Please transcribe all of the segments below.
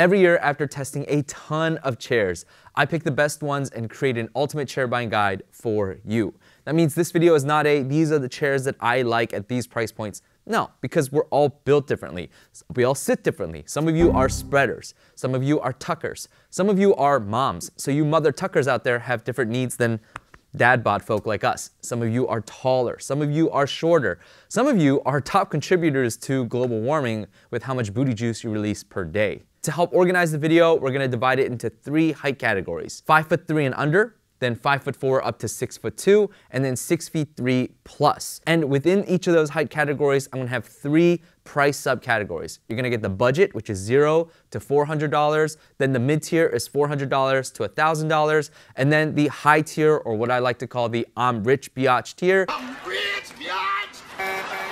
Every year after testing a ton of chairs, I pick the best ones and create an ultimate chair buying guide for you. That means this video is not a, these are the chairs that I like at these price points. No, because we're all built differently. We all sit differently. Some of you are spreaders. Some of you are tuckers. Some of you are moms. So you mother tuckers out there have different needs than dad bod folk like us. Some of you are taller. Some of you are shorter. Some of you are top contributors to global warming with how much booty juice you release per day. To help organize the video, we're gonna divide it into three height categories. Five foot three and under, then five foot four up to six foot two, and then six feet three plus. And within each of those height categories, I'm gonna have three price subcategories. You're gonna get the budget, which is zero to $400. Then the mid tier is $400 to $1,000. And then the high tier, or what I like to call the I'm rich biatch tier. I'm rich biatch!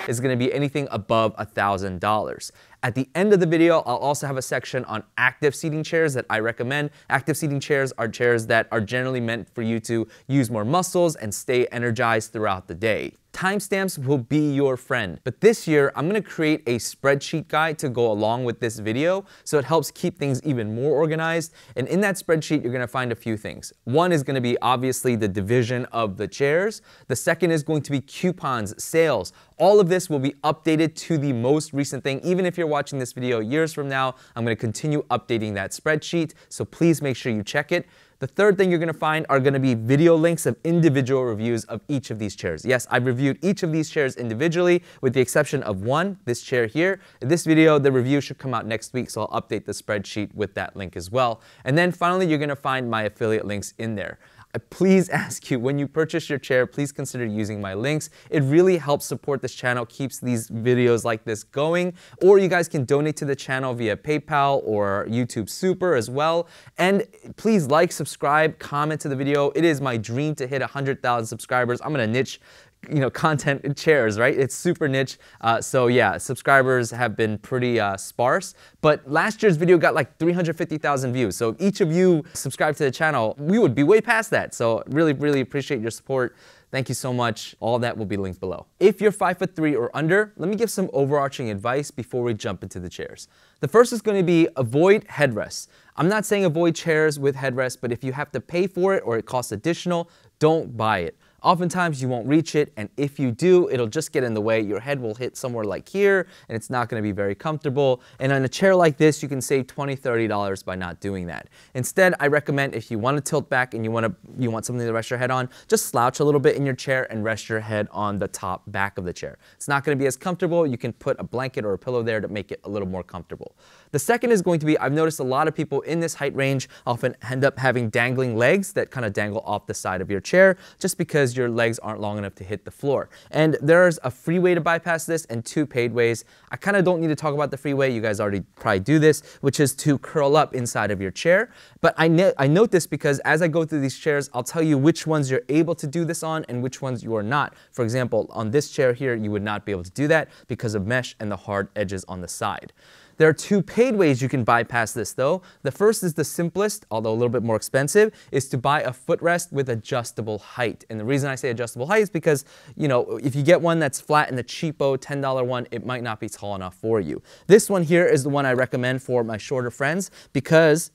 Is gonna be anything above $1,000. At the end of the video, I'll also have a section on active seating chairs that I recommend. Active seating chairs are chairs that are generally meant for you to use more muscles and stay energized throughout the day timestamps will be your friend. But this year, I'm gonna create a spreadsheet guide to go along with this video so it helps keep things even more organized. And in that spreadsheet, you're gonna find a few things. One is gonna be obviously the division of the chairs. The second is going to be coupons, sales. All of this will be updated to the most recent thing. Even if you're watching this video years from now, I'm gonna continue updating that spreadsheet. So please make sure you check it. The third thing you're gonna find are gonna be video links of individual reviews of each of these chairs. Yes, I've reviewed each of these chairs individually with the exception of one, this chair here. In this video, the review should come out next week, so I'll update the spreadsheet with that link as well. And then finally, you're gonna find my affiliate links in there. I please ask you, when you purchase your chair, please consider using my links. It really helps support this channel, keeps these videos like this going. Or you guys can donate to the channel via PayPal or YouTube Super as well. And please like, subscribe, comment to the video. It is my dream to hit 100,000 subscribers. I'm gonna niche you know, content chairs, right? It's super niche. Uh, so yeah, subscribers have been pretty uh, sparse. But last year's video got like 350,000 views. So if each of you subscribe to the channel, we would be way past that. So really, really appreciate your support. Thank you so much. All that will be linked below. If you're five foot three or under, let me give some overarching advice before we jump into the chairs. The first is going to be avoid headrests. I'm not saying avoid chairs with headrests, but if you have to pay for it or it costs additional, don't buy it. Oftentimes you won't reach it, and if you do, it'll just get in the way. Your head will hit somewhere like here, and it's not gonna be very comfortable. And on a chair like this, you can save $20, $30 by not doing that. Instead, I recommend if you wanna tilt back and you, wanna, you want something to rest your head on, just slouch a little bit in your chair and rest your head on the top back of the chair. It's not gonna be as comfortable. You can put a blanket or a pillow there to make it a little more comfortable. The second is going to be, I've noticed a lot of people in this height range often end up having dangling legs that kind of dangle off the side of your chair just because your legs aren't long enough to hit the floor. And there's a free way to bypass this and two paid ways. I kind of don't need to talk about the free way, you guys already probably do this, which is to curl up inside of your chair. But I, I note this because as I go through these chairs, I'll tell you which ones you're able to do this on and which ones you are not. For example, on this chair here, you would not be able to do that because of mesh and the hard edges on the side. There are two paid ways you can bypass this though. The first is the simplest, although a little bit more expensive, is to buy a footrest with adjustable height. And the reason I say adjustable height is because, you know, if you get one that's flat and the cheapo $10 one, it might not be tall enough for you. This one here is the one I recommend for my shorter friends because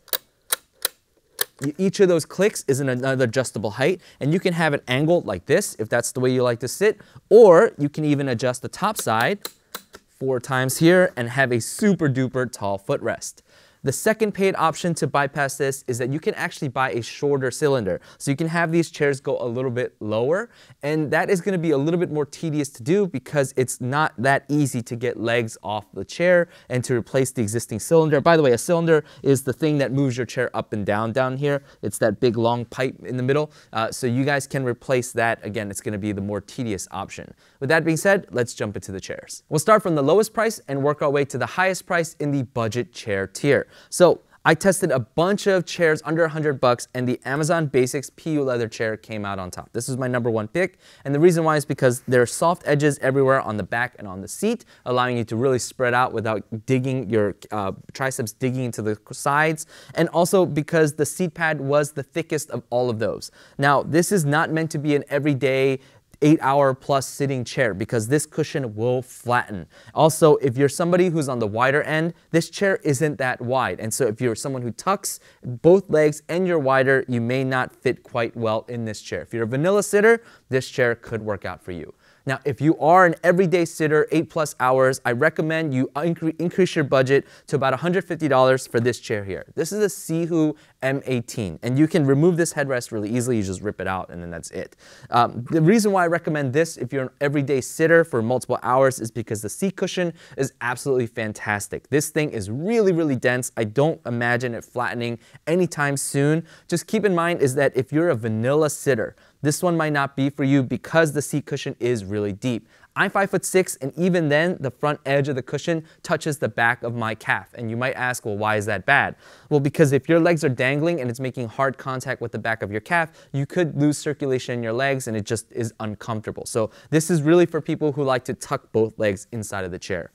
each of those clicks is in another adjustable height and you can have it angled like this if that's the way you like to sit or you can even adjust the top side four times here and have a super duper tall footrest. The second paid option to bypass this is that you can actually buy a shorter cylinder. So you can have these chairs go a little bit lower and that is gonna be a little bit more tedious to do because it's not that easy to get legs off the chair and to replace the existing cylinder. By the way, a cylinder is the thing that moves your chair up and down down here. It's that big long pipe in the middle. Uh, so you guys can replace that. Again, it's gonna be the more tedious option. With that being said, let's jump into the chairs. We'll start from the lowest price and work our way to the highest price in the budget chair tier. So I tested a bunch of chairs under 100 bucks and the Amazon Basics PU leather chair came out on top. This is my number one pick and the reason why is because there are soft edges everywhere on the back and on the seat, allowing you to really spread out without digging your uh, triceps digging into the sides and also because the seat pad was the thickest of all of those. Now this is not meant to be an everyday eight hour plus sitting chair because this cushion will flatten. Also, if you're somebody who's on the wider end, this chair isn't that wide. And so if you're someone who tucks both legs and you're wider, you may not fit quite well in this chair. If you're a vanilla sitter, this chair could work out for you. Now, if you are an everyday sitter, eight plus hours, I recommend you incre increase your budget to about $150 for this chair here. This is a Sihoo M18, and you can remove this headrest really easily. You just rip it out, and then that's it. Um, the reason why I recommend this if you're an everyday sitter for multiple hours is because the seat cushion is absolutely fantastic. This thing is really, really dense. I don't imagine it flattening anytime soon. Just keep in mind is that if you're a vanilla sitter, this one might not be for you because the seat cushion is really deep. I'm five foot six, and even then, the front edge of the cushion touches the back of my calf. And you might ask, well, why is that bad? Well, because if your legs are dangling and it's making hard contact with the back of your calf, you could lose circulation in your legs and it just is uncomfortable. So this is really for people who like to tuck both legs inside of the chair.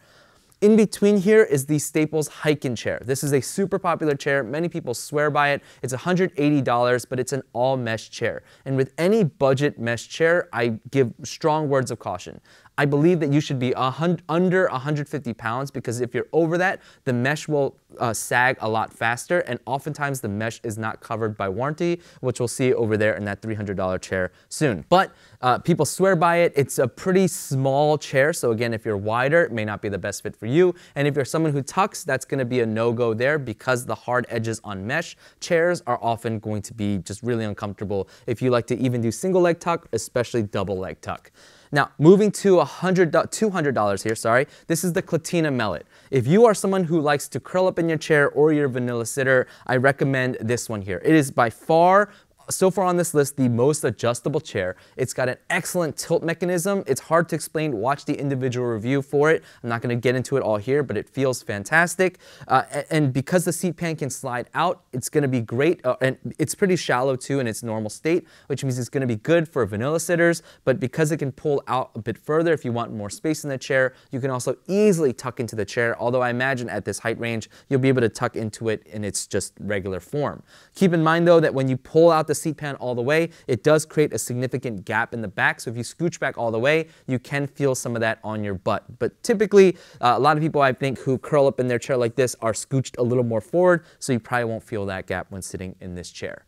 In between here is the Staples Hyken chair. This is a super popular chair. Many people swear by it. It's $180, but it's an all mesh chair. And with any budget mesh chair, I give strong words of caution. I believe that you should be under 150 pounds because if you're over that, the mesh will uh, sag a lot faster and oftentimes the mesh is not covered by warranty, which we'll see over there in that $300 chair soon. But uh, people swear by it. It's a pretty small chair, so again, if you're wider, it may not be the best fit for you. And if you're someone who tucks, that's gonna be a no-go there because the hard edges on mesh chairs are often going to be just really uncomfortable if you like to even do single leg tuck, especially double leg tuck. Now, moving to $100, $200 here, sorry, this is the Clatina Mellet. If you are someone who likes to curl up in your chair or you're vanilla sitter, I recommend this one here. It is by far so far on this list, the most adjustable chair. It's got an excellent tilt mechanism. It's hard to explain. Watch the individual review for it. I'm not going to get into it all here, but it feels fantastic. Uh, and because the seat pan can slide out, it's going to be great. Uh, and it's pretty shallow too in its normal state, which means it's going to be good for vanilla sitters. But because it can pull out a bit further, if you want more space in the chair, you can also easily tuck into the chair. Although I imagine at this height range, you'll be able to tuck into it in its just regular form. Keep in mind though that when you pull out the seat pan all the way, it does create a significant gap in the back. So if you scooch back all the way, you can feel some of that on your butt. But typically, uh, a lot of people I think who curl up in their chair like this are scooched a little more forward, so you probably won't feel that gap when sitting in this chair.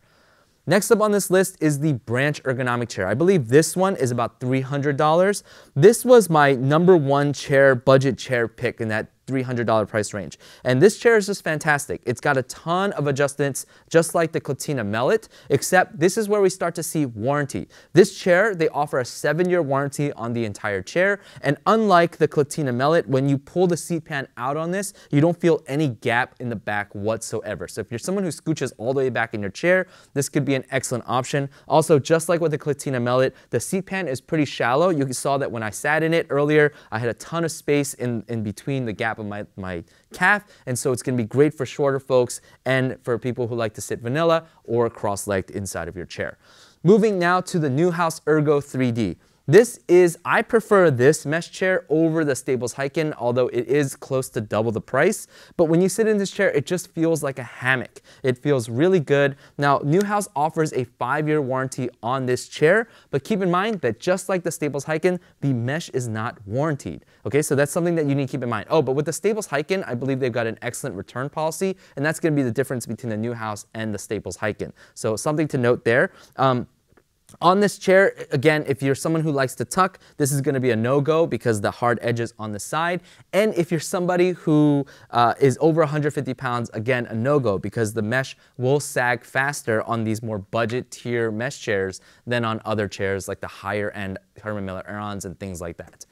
Next up on this list is the Branch Ergonomic Chair. I believe this one is about $300. This was my number one chair, budget chair pick in that $300 price range. And this chair is just fantastic. It's got a ton of adjustments, just like the Clatina Mellet, except this is where we start to see warranty. This chair, they offer a seven-year warranty on the entire chair, and unlike the Clatina Mellet, when you pull the seat pan out on this, you don't feel any gap in the back whatsoever. So if you're someone who scooches all the way back in your chair, this could be an excellent option. Also, just like with the Clatina Mellet, the seat pan is pretty shallow. You saw that when I sat in it earlier, I had a ton of space in, in between the gap of my, my calf, and so it's gonna be great for shorter folks and for people who like to sit vanilla or cross-legged inside of your chair. Moving now to the Nouhaus Ergo 3D. This is, I prefer this mesh chair over the Staples Hyken, although it is close to double the price. But when you sit in this chair, it just feels like a hammock. It feels really good. Now, Nouhaus offers a five-year warranty on this chair, but keep in mind that just like the Staples Hyken, the mesh is not warranted. Okay, so that's something that you need to keep in mind. Oh, but with the Staples Hyken, I believe they've got an excellent return policy, and that's gonna be the difference between the Nouhaus and the Staples Hyken. So something to note there. Um, on this chair, again, if you're someone who likes to tuck, this is gonna be a no-go because the hard edges on the side. And if you're somebody who uh, is over 150 pounds, again, a no-go because the mesh will sag faster on these more budget tier mesh chairs than on other chairs like the higher end Herman Miller Aerons and things like that.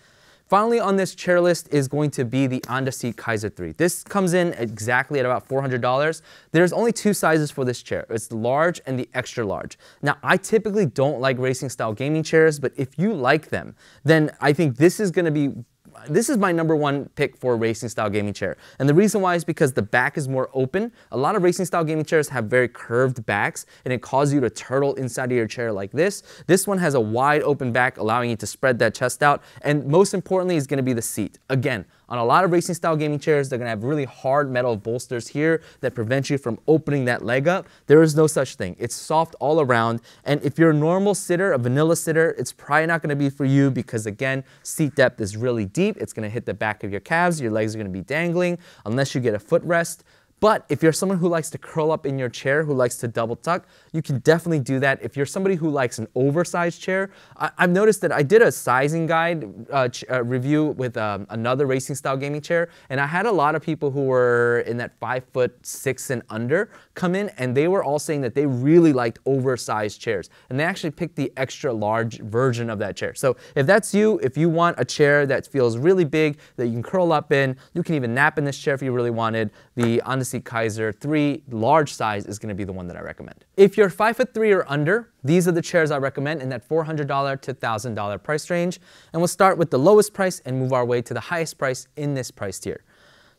Finally on this chair list is going to be the Andaseat Kaiser 3. This comes in exactly at about $400. There's only two sizes for this chair. It's the large and the extra large. Now, I typically don't like racing style gaming chairs, but if you like them, then I think this is gonna be this is my number one pick for racing style gaming chair. And the reason why is because the back is more open. A lot of racing style gaming chairs have very curved backs and it causes you to turtle inside of your chair like this. This one has a wide open back allowing you to spread that chest out. And most importantly is gonna be the seat. Again, On a lot of racing style gaming chairs, they're gonna have really hard metal bolsters here that prevent you from opening that leg up. There is no such thing. It's soft all around. And if you're a normal sitter, a vanilla sitter, it's probably not gonna be for you because again, seat depth is really deep. It's gonna hit the back of your calves. Your legs are gonna be dangling unless you get a footrest. But if you're someone who likes to curl up in your chair, who likes to double tuck, you can definitely do that. If you're somebody who likes an oversized chair, I, have noticed that I did a sizing guide uh, uh, review with um, another racing style gaming chair, and I had a lot of people who were in that five foot six and under come in, and they were all saying that they really liked oversized chairs, and they actually picked the extra large version of that chair. So if that's you, if you want a chair that feels really big that you can curl up in, you can even nap in this chair if you really wanted. The Andaseat Kaiser 3 large size is going to be the one that I recommend. If you're 5 foot 3 or under, these are the chairs I recommend in that $400 to $1,000 price range. And we'll start with the lowest price and move our way to the highest price in this price tier.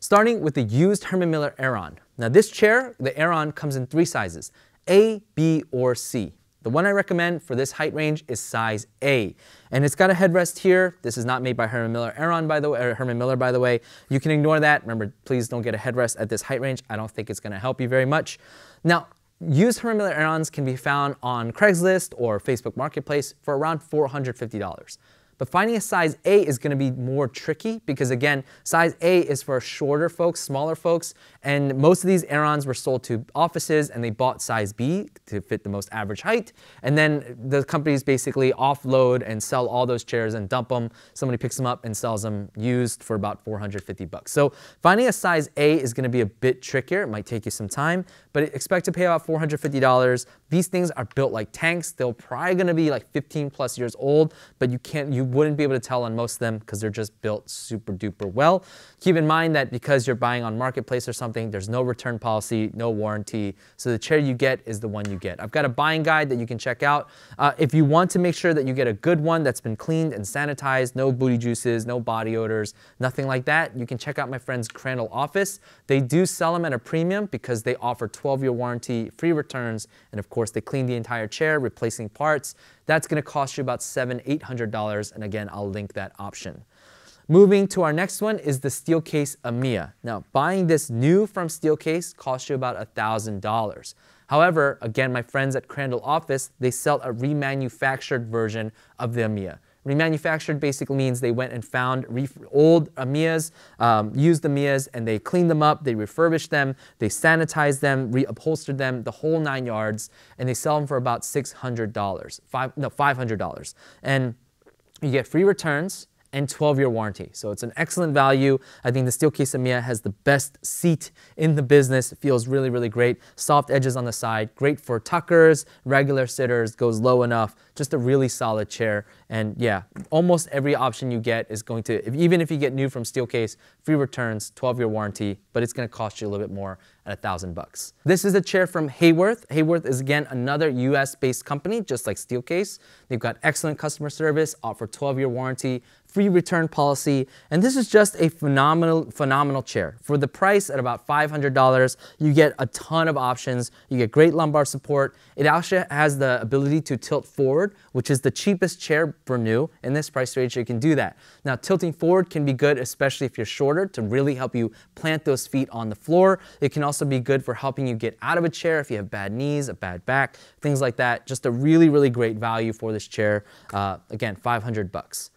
Starting with the used Herman Miller Aeron. Now this chair, the Aeron, comes in three sizes, A, B, or C. The one I recommend for this height range is size A. And it's got a headrest here. This is not made by Herman Miller Aeron, by the way, Herman Miller, by the way. You can ignore that. Remember, please don't get a headrest at this height range. I don't think it's gonna help you very much. Now, used Herman Miller Aerons can be found on Craigslist or Facebook Marketplace for around $450. But finding a size A is going to be more tricky because again, size A is for shorter folks, smaller folks, and most of these Aerons were sold to offices and they bought size B to fit the most average height. And then the companies basically offload and sell all those chairs and dump them. Somebody picks them up and sells them used for about 450 bucks. So finding a size A is going to be a bit trickier. It might take you some time, but expect to pay about $450. These things are built like tanks. They're probably going to be like 15 plus years old, but you can't you wouldn't be able to tell on most of them because they're just built super duper well. Keep in mind that because you're buying on Marketplace or something, there's no return policy, no warranty. So the chair you get is the one you get. I've got a buying guide that you can check out. Uh, if you want to make sure that you get a good one that's been cleaned and sanitized, no booty juices, no body odors, nothing like that, you can check out my friend's Crandall office. They do sell them at a premium because they offer 12 year warranty, free returns, and of course they clean the entire chair, replacing parts. That's gonna cost you about seven, $800, and again, I'll link that option. Moving to our next one is the Steelcase Amia. Now, buying this new from Steelcase costs you about $1,000. However, again, my friends at Crandall office, they sell a remanufactured version of the Amia. Remanufactured basically means they went and found old Amias, um, used Amias, and they cleaned them up, they refurbished them, they sanitized them, reupholstered them, the whole nine yards, and they sell them for about $600, five, no, $500. And you get free returns, and 12 year warranty. So it's an excellent value. I think the Steelcase Amia has the best seat in the business. It feels really, really great. Soft edges on the side, great for tuckers, regular sitters, goes low enough. Just a really solid chair. And yeah, almost every option you get is going to, if, even if you get new from Steelcase, free returns, 12 year warranty, but it's gonna cost you a little bit more at a thousand bucks. This is a chair from Haworth. Haworth is again another US based company, just like Steelcase. They've got excellent customer service, offer 12 year warranty, free return policy, and this is just a phenomenal, phenomenal chair. For the price at about $500, you get a ton of options. You get great lumbar support. It actually has the ability to tilt forward, which is the cheapest chair for new. In this price range, you can do that. Now, tilting forward can be good, especially if you're shorter, to really help you plant those feet on the floor. It can also be good for helping you get out of a chair if you have bad knees, a bad back, things like that. Just a really, really great value for this chair. Uh, again, 500 bucks.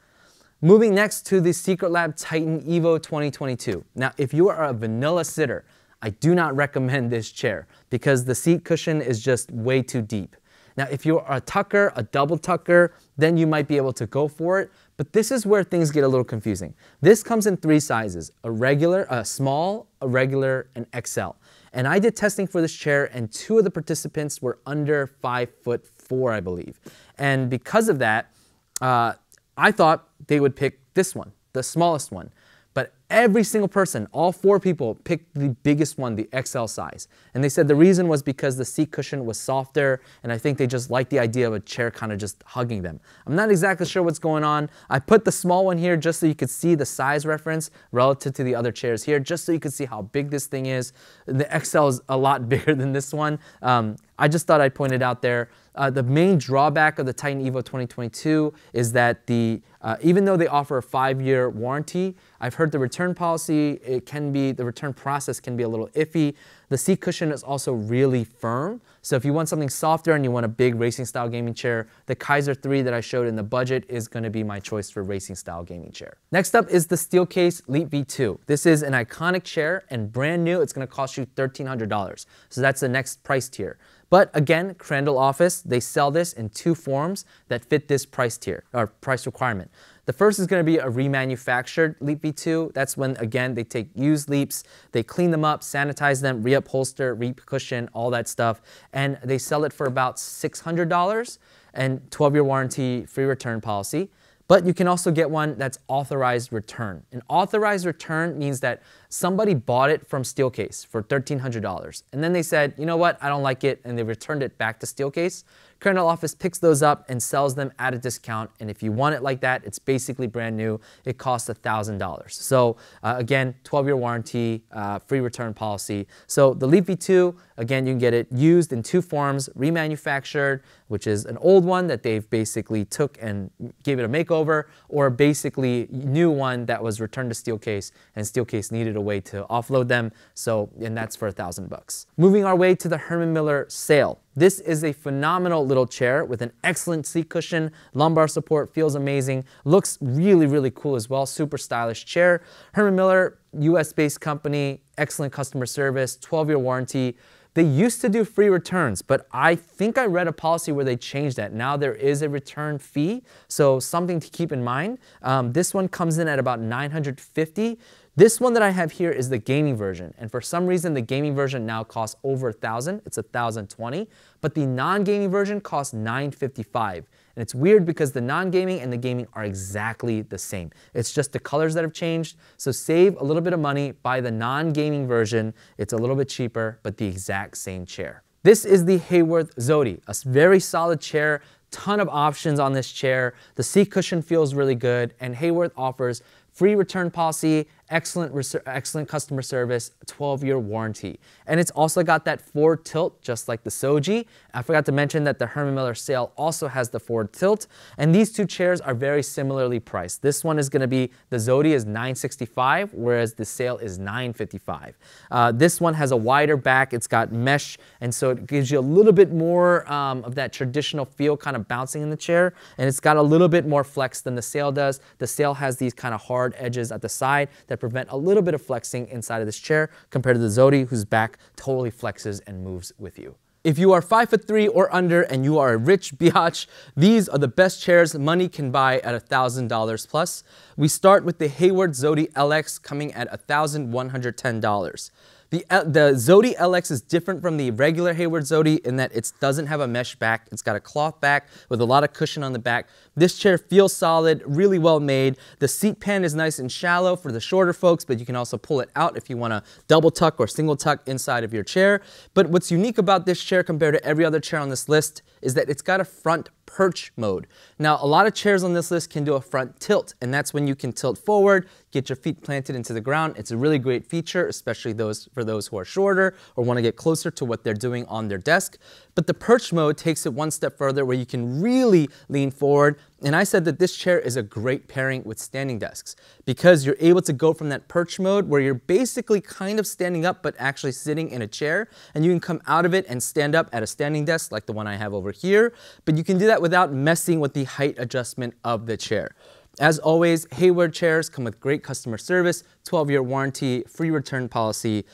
Moving next to the Secretlab Titan Evo 2022. Now, if you are a vanilla sitter, I do not recommend this chair because the seat cushion is just way too deep. Now, if you're a tucker, a double tucker, then you might be able to go for it, but this is where things get a little confusing. This comes in three sizes, a regular, a small, a regular, and XL. And I did testing for this chair and two of the participants were under five foot four, I believe. And because of that, uh, I thought they would pick this one, the smallest one. But every single person, all four people, picked the biggest one, the XL size. And they said the reason was because the seat cushion was softer, and I think they just liked the idea of a chair kind of just hugging them. I'm not exactly sure what's going on. I put the small one here just so you could see the size reference relative to the other chairs here, just so you could see how big this thing is. The XL is a lot bigger than this one. Um, I just thought I'd point it out there. Uh, the main drawback of the Titan Evo 2022 is that the uh, even though they offer a five-year warranty, I've heard the return policy, it can be, the return process can be a little iffy. The seat cushion is also really firm. So if you want something softer and you want a big racing style gaming chair, the Kaiser 3 that I showed in the budget is gonna be my choice for racing style gaming chair. Next up is the Steelcase Leap V2. This is an iconic chair and brand new, it's gonna cost you $1,300. So that's the next price tier. But again, Crandall office, they sell this in two forms that fit this price tier or price requirement. The first is going to be a remanufactured Leap V2. That's when, again, they take used Leaps, they clean them up, sanitize them, reupholster, re-cushion, all that stuff, and they sell it for about $600 and 12-year warranty, free return policy. But you can also get one that's authorized return. An authorized return means that somebody bought it from Steelcase for $1,300. And then they said, you know what, I don't like it, and they returned it back to Steelcase. Crandall office picks those up and sells them at a discount. And if you want it like that, it's basically brand new. It costs $1,000. So uh, again, 12-year warranty, uh, free return policy. So the Leap V2, again, you can get it used in two forms, remanufactured, which is an old one that they've basically took and gave it a makeover, or basically new one that was returned to Steelcase and Steelcase needed a way to offload them. So, and that's for a thousand bucks. Moving our way to the Herman Miller Sayl. This is a phenomenal little chair with an excellent seat cushion, lumbar support, feels amazing, looks really, really cool as well, super stylish chair. Herman Miller, US-based company, excellent customer service, 12-year warranty. They used to do free returns, but I think I read a policy where they changed that. Now there is a return fee, so something to keep in mind. Um, this one comes in at about 950. This one that I have here is the gaming version, and for some reason the gaming version now costs over a thousand. It's a thousand twenty, but the non-gaming version costs 955. And it's weird because the non-gaming and the gaming are exactly the same. It's just the colors that have changed. So save a little bit of money, buy the non-gaming version. It's a little bit cheaper, but the exact same chair. This is the Haworth Zody, a very solid chair, ton of options on this chair. The seat cushion feels really good, and Haworth offers free return policy excellent, excellent customer service, 12-year warranty. And it's also got that forward tilt, just like the Zody. I forgot to mention that the Herman Miller Sayl also has the forward tilt. And these two chairs are very similarly priced. This one is gonna be, the Zody is 965, whereas the Sayl is 955. Uh, this one has a wider back, it's got mesh, and so it gives you a little bit more um, of that traditional feel kind of bouncing in the chair. And it's got a little bit more flex than the Sayl does. The Sayl has these kind of hard edges at the side that prevent a little bit of flexing inside of this chair compared to the Zody whose back totally flexes and moves with you. If you are 5 foot 3 or under and you are a rich biatch, these are the best chairs money can buy at $1,000 plus. We start with the Haworth Zody LX coming at $1,110. The, the Zody LX is different from the regular Haworth Zody in that it doesn't have a mesh back. It's got a cloth back with a lot of cushion on the back. This chair feels solid, really well made. The seat pan is nice and shallow for the shorter folks, but you can also pull it out if you want to double tuck or single tuck inside of your chair. But what's unique about this chair compared to every other chair on this list is that it's got a front perch mode. Now, a lot of chairs on this list can do a front tilt, and that's when you can tilt forward, get your feet planted into the ground. It's a really great feature, especially those for those who are shorter or want to get closer to what they're doing on their desk. But the perch mode takes it one step further where you can really lean forward. And I said that this chair is a great pairing with standing desks because you're able to go from that perch mode where you're basically kind of standing up but actually sitting in a chair and you can come out of it and stand up at a standing desk like the one I have over here. But you can do that without messing with the height adjustment of the chair. As always, Haworth chairs come with great customer service, 12-year warranty, free return policy,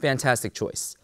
fantastic choice.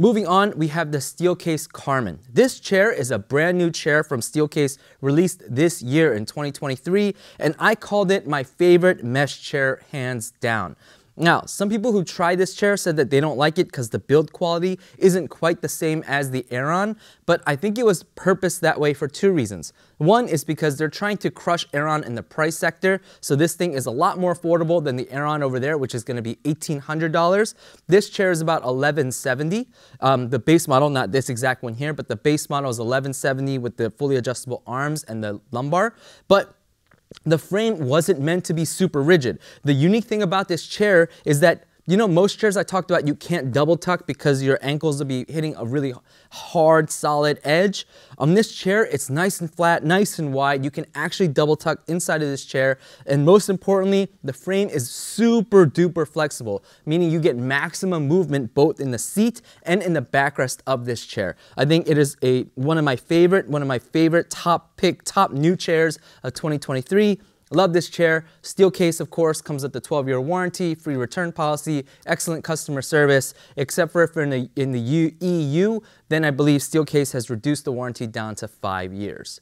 Moving on, we have the Steelcase Karman. This chair is a brand new chair from Steelcase released this year in 2023, and I called it my favorite mesh chair hands down. Now, some people who tried this chair said that they don't like it because the build quality isn't quite the same as the Aeron, but I think it was purposed that way for two reasons. One is because they're trying to crush Aeron in the price sector, so this thing is a lot more affordable than the Aeron over there, which is going to be $1,800. This chair is about 1,170. Um, the base model, not this exact one here, but the base model is 1,170 with the fully adjustable arms and the lumbar. But the frame wasn't meant to be super rigid. The unique thing about this chair is that You know, most chairs I talked about, you can't double tuck because your ankles will be hitting a really hard, solid edge. On this chair, it's nice and flat, nice and wide. You can actually double tuck inside of this chair. And most importantly, the frame is super duper flexible, meaning you get maximum movement both in the seat and in the backrest of this chair. I think it is a one of my favorite, one of my favorite top pick, top new chairs of 2023. Love this chair. Steelcase, of course, comes with the 12-year warranty, free return policy, excellent customer service, except for if you're in the, in the EU, then I believe Steelcase has reduced the warranty down to five years.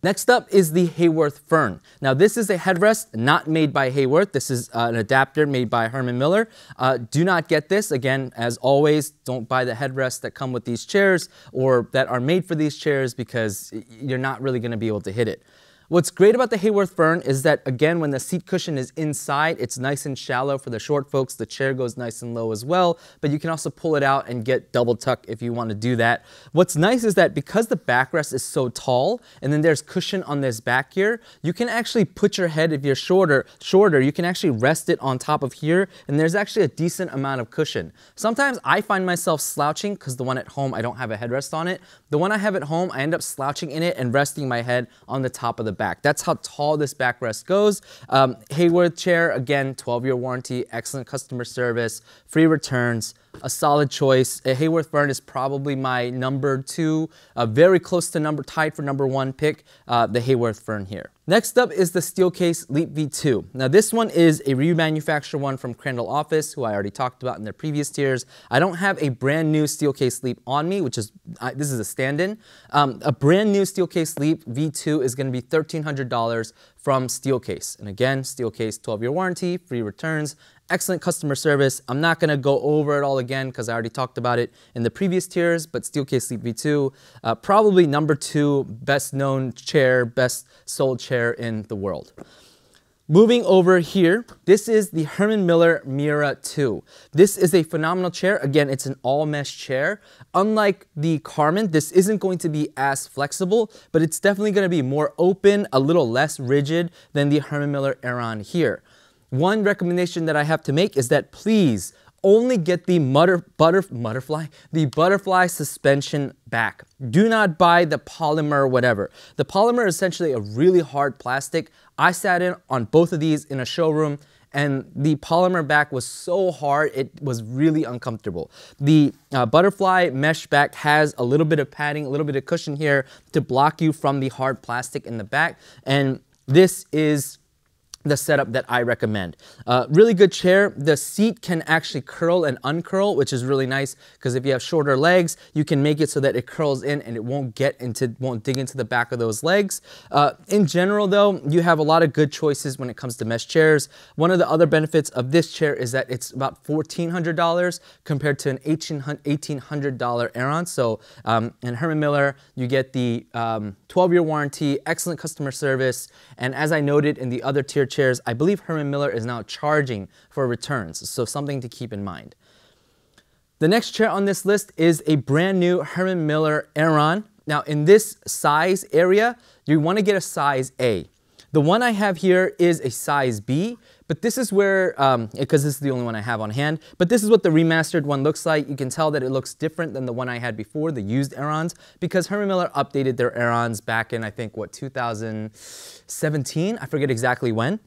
Next up is the Haworth Fern. Now this is a headrest not made by Haworth. This is uh, an adapter made by Herman Miller. Uh, do not get this. Again, as always, don't buy the headrests that come with these chairs or that are made for these chairs because you're not really going to be able to hit it. What's great about the Haworth Fern is that, again, when the seat cushion is inside, it's nice and shallow for the short folks. The chair goes nice and low as well, but you can also pull it out and get double tuck if you want to do that. What's nice is that because the backrest is so tall, and then there's cushion on this back here, you can actually put your head, if you're shorter, shorter, you can actually rest it on top of here, and there's actually a decent amount of cushion. Sometimes I find myself slouching because the one at home, I don't have a headrest on it. The one I have at home, I end up slouching in it and resting my head on the top of the back. That's how tall this backrest goes. Um, Haworth chair, again, 12 year warranty, excellent customer service, free returns, a solid choice. A Haworth Fern is probably my number two, uh, very close to number, tied for number one pick, uh, the Haworth Fern here. Next up is the Steelcase Leap V2. Now this one is a remanufactured one from Crandall Office, who I already talked about in their previous tiers. I don't have a brand new Steelcase Leap on me, which is, uh, this is a stand-in. Um, a brand new Steelcase Leap V2 is gonna be $1,300 from Steelcase. And again, Steelcase 12-year warranty, free returns, excellent customer service. I'm not gonna go over it all again because I already talked about it in the previous tiers, but Steelcase Leap V2, uh, probably number two best known chair, best sold chair in the world. Moving over here, this is the Herman Miller Mira 2. This is a phenomenal chair. Again, it's an all mesh chair. Unlike the Karman, this isn't going to be as flexible, but it's definitely gonna be more open, a little less rigid than the Herman Miller Aeron here. One recommendation that I have to make is that please only get the mutter, butter, butterfly, the butterfly suspension back. Do not buy the polymer whatever. The polymer is essentially a really hard plastic. I sat in on both of these in a showroom and the polymer back was so hard, it was really uncomfortable. The uh, butterfly mesh back has a little bit of padding, a little bit of cushion here to block you from the hard plastic in the back. And this is the setup that I recommend. Uh, really good chair. The seat can actually curl and uncurl, which is really nice because if you have shorter legs, you can make it so that it curls in and it won't get into, won't dig into the back of those legs. Uh, in general though, you have a lot of good choices when it comes to mesh chairs. One of the other benefits of this chair is that it's about $1,400 compared to an $1,800 Aeron. So um, in Herman Miller, you get the 12-year um, warranty, excellent customer service, and as I noted in the other tier chairs, I believe Herman Miller is now charging for returns, so something to keep in mind. The next chair on this list is a brand new Herman Miller Aeron. Now in this size area, you want to get a size A. The one I have here is a size B, but this is where, because um, this is the only one I have on hand, but this is what the remastered one looks like. You can tell that it looks different than the one I had before, the used Aerons, because Herman Miller updated their Aerons back in, I think, what, 2017? I forget exactly when.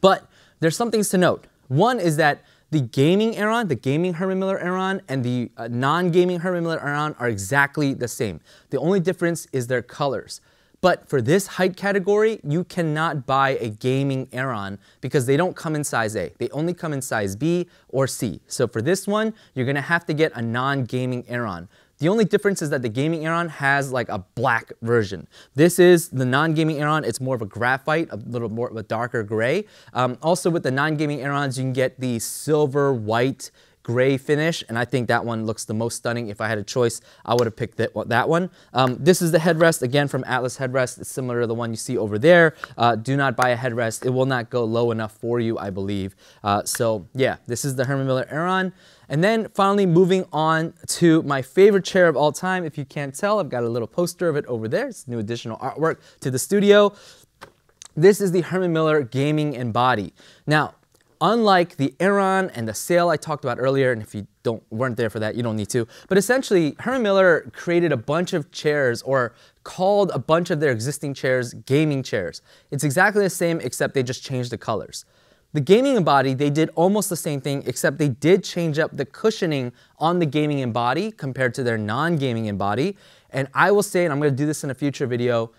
But there's some things to note. One is that the gaming Aeron, the gaming Herman Miller Aeron, and the uh, non-gaming Herman Miller Aeron are exactly the same. The only difference is their colors. But for this height category, you cannot buy a gaming Aeron because they don't come in size A. They only come in size B or C. So for this one, you're gonna have to get a non-gaming Aeron. The only difference is that the gaming Aeron has like a black version. This is the non-gaming Aeron. It's more of a graphite, a little more of a darker gray. Um, also with the non-gaming Aerons, you can get the silver white gray finish, and I think that one looks the most stunning. If I had a choice, I would have picked that, that one. Um, this is the headrest, again, from Atlas Headrest. It's similar to the one you see over there. Uh, do not buy a headrest. It will not go low enough for you, I believe. Uh, so yeah, this is the Herman Miller Aeron. And then finally moving on to my favorite chair of all time. If you can't tell, I've got a little poster of it over there. It's new additional artwork to the studio. This is the Herman Miller Gaming Embody. Now, unlike the Aeron and the Sayl I talked about earlier, and if you don't weren't there for that, you don't need to. But essentially, Herman Miller created a bunch of chairs or called a bunch of their existing chairs gaming chairs. It's exactly the same except they just changed the colors. The gaming embody, they did almost the same thing, except they did change up the cushioning on the gaming embody compared to their non-gaming embody. And I will say, and I'm gonna do this in a future video,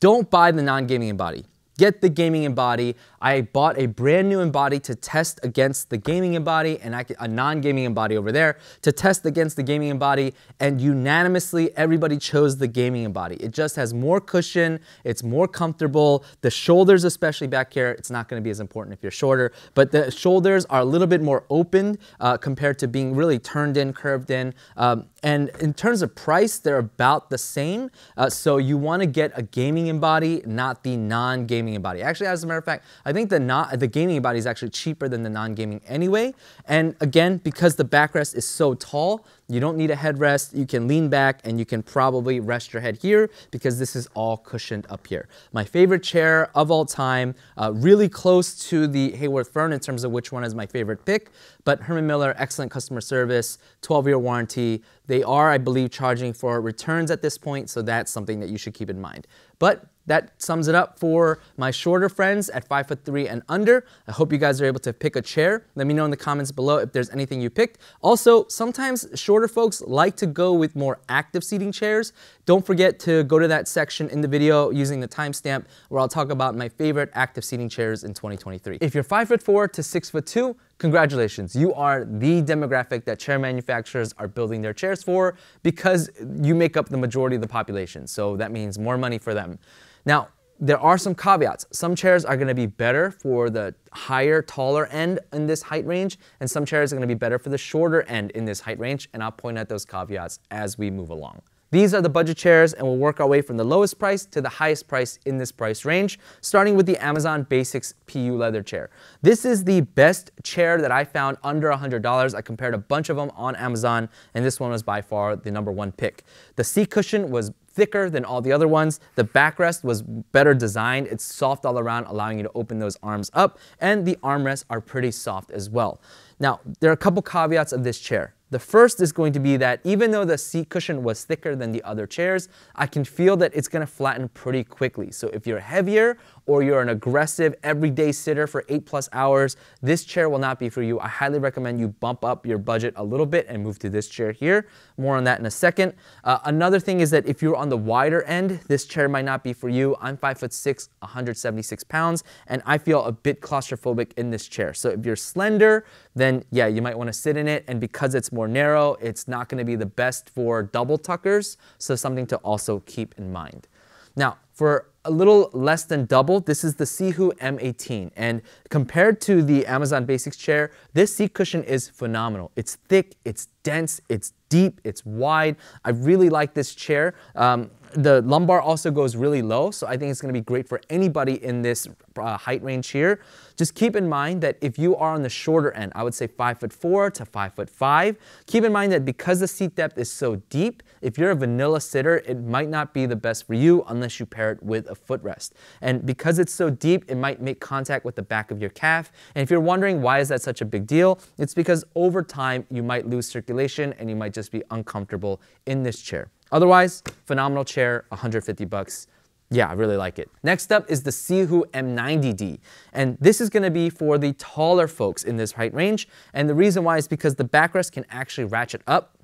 don't buy the non-gaming embody. Get the gaming embody. I bought a brand new embody to test against the gaming embody and a non-gaming embody over there to test against the gaming embody and unanimously everybody chose the gaming embody. It just has more cushion, it's more comfortable. The shoulders, especially back here, it's not gonna be as important if you're shorter, but the shoulders are a little bit more open uh, compared to being really turned in, curved in. Um, and in terms of price, they're about the same. Uh, so you wanna get a gaming embody, not the non-gaming gaming embody. Actually, as a matter of fact, I think the not the gaming body is actually cheaper than the non-gaming anyway. And again, because the backrest is so tall, you don't need a headrest. You can lean back and you can probably rest your head here because this is all cushioned up here. My favorite chair of all time, uh, really close to the Haworth Fern in terms of which one is my favorite pick, but Herman Miller, excellent customer service, 12-year warranty. They are, I believe, charging for returns at this point, so that's something that you should keep in mind. But that sums it up for my shorter friends at 5 foot 3 and under. I hope you guys are able to pick a chair. Let me know in the comments below if there's anything you picked. Also, sometimes shorter folks like to go with more active seating chairs. Don't forget to go to that section in the video using the timestamp where I'll talk about my favorite active seating chairs in 2023. If you're 5 foot 4 to 6 foot 2, congratulations. You are the demographic that chair manufacturers are building their chairs for because you make up the majority of the population. So that means more money for them. Now, there are some caveats. Some chairs are gonna be better for the higher, taller end in this height range, and some chairs are gonna be better for the shorter end in this height range, and I'll point out those caveats as we move along. These are the budget chairs and we'll work our way from the lowest price to the highest price in this price range, starting with the Amazon Basics PU leather chair. This is the best chair that I found under $100. I compared a bunch of them on Amazon and this one was by far the number one pick. The seat cushion was thicker than all the other ones. The backrest was better designed. It's soft all around, allowing you to open those arms up. And the armrests are pretty soft as well. Now, there are a couple caveats of this chair. The first is going to be that even though the seat cushion was thicker than the other chairs, I can feel that it's gonna flatten pretty quickly. So if you're heavier or you're an aggressive everyday sitter for eight plus hours, this chair will not be for you. I highly recommend you bump up your budget a little bit and move to this chair here. More on that in a second. Uh, another thing is that if you're on the wider end, this chair might not be for you. I'm five foot six, 176 pounds, and I feel a bit claustrophobic in this chair. So if you're slender, then yeah, you might wanna sit in it. And because it's more narrow, it's not gonna be the best for double tuckers. So something to also keep in mind. Now, for a little less than double, this is the Sihoo M18. And compared to the Amazon Basics chair, this seat cushion is phenomenal. It's thick, it's dense, it's deep, it's wide. I really like this chair. Um, the lumbar also goes really low, so I think it's gonna be great for anybody in this uh, height range here. Just keep in mind that if you are on the shorter end, I would say five foot four to five foot five, keep in mind that because the seat depth is so deep, if you're a vanilla sitter, it might not be the best for you unless you pair it with a footrest. And because it's so deep, it might make contact with the back of your calf. And if you're wondering why is that such a big deal, it's because over time you might lose circulation and you might just be uncomfortable in this chair. Otherwise, phenomenal chair, 150 bucks. Yeah, I really like it. Next up is the Sihoo M90D. And this is gonna be for the taller folks in this height range. And the reason why is because the backrest can actually ratchet up.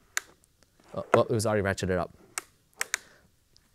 Oh, well, it was already ratcheted up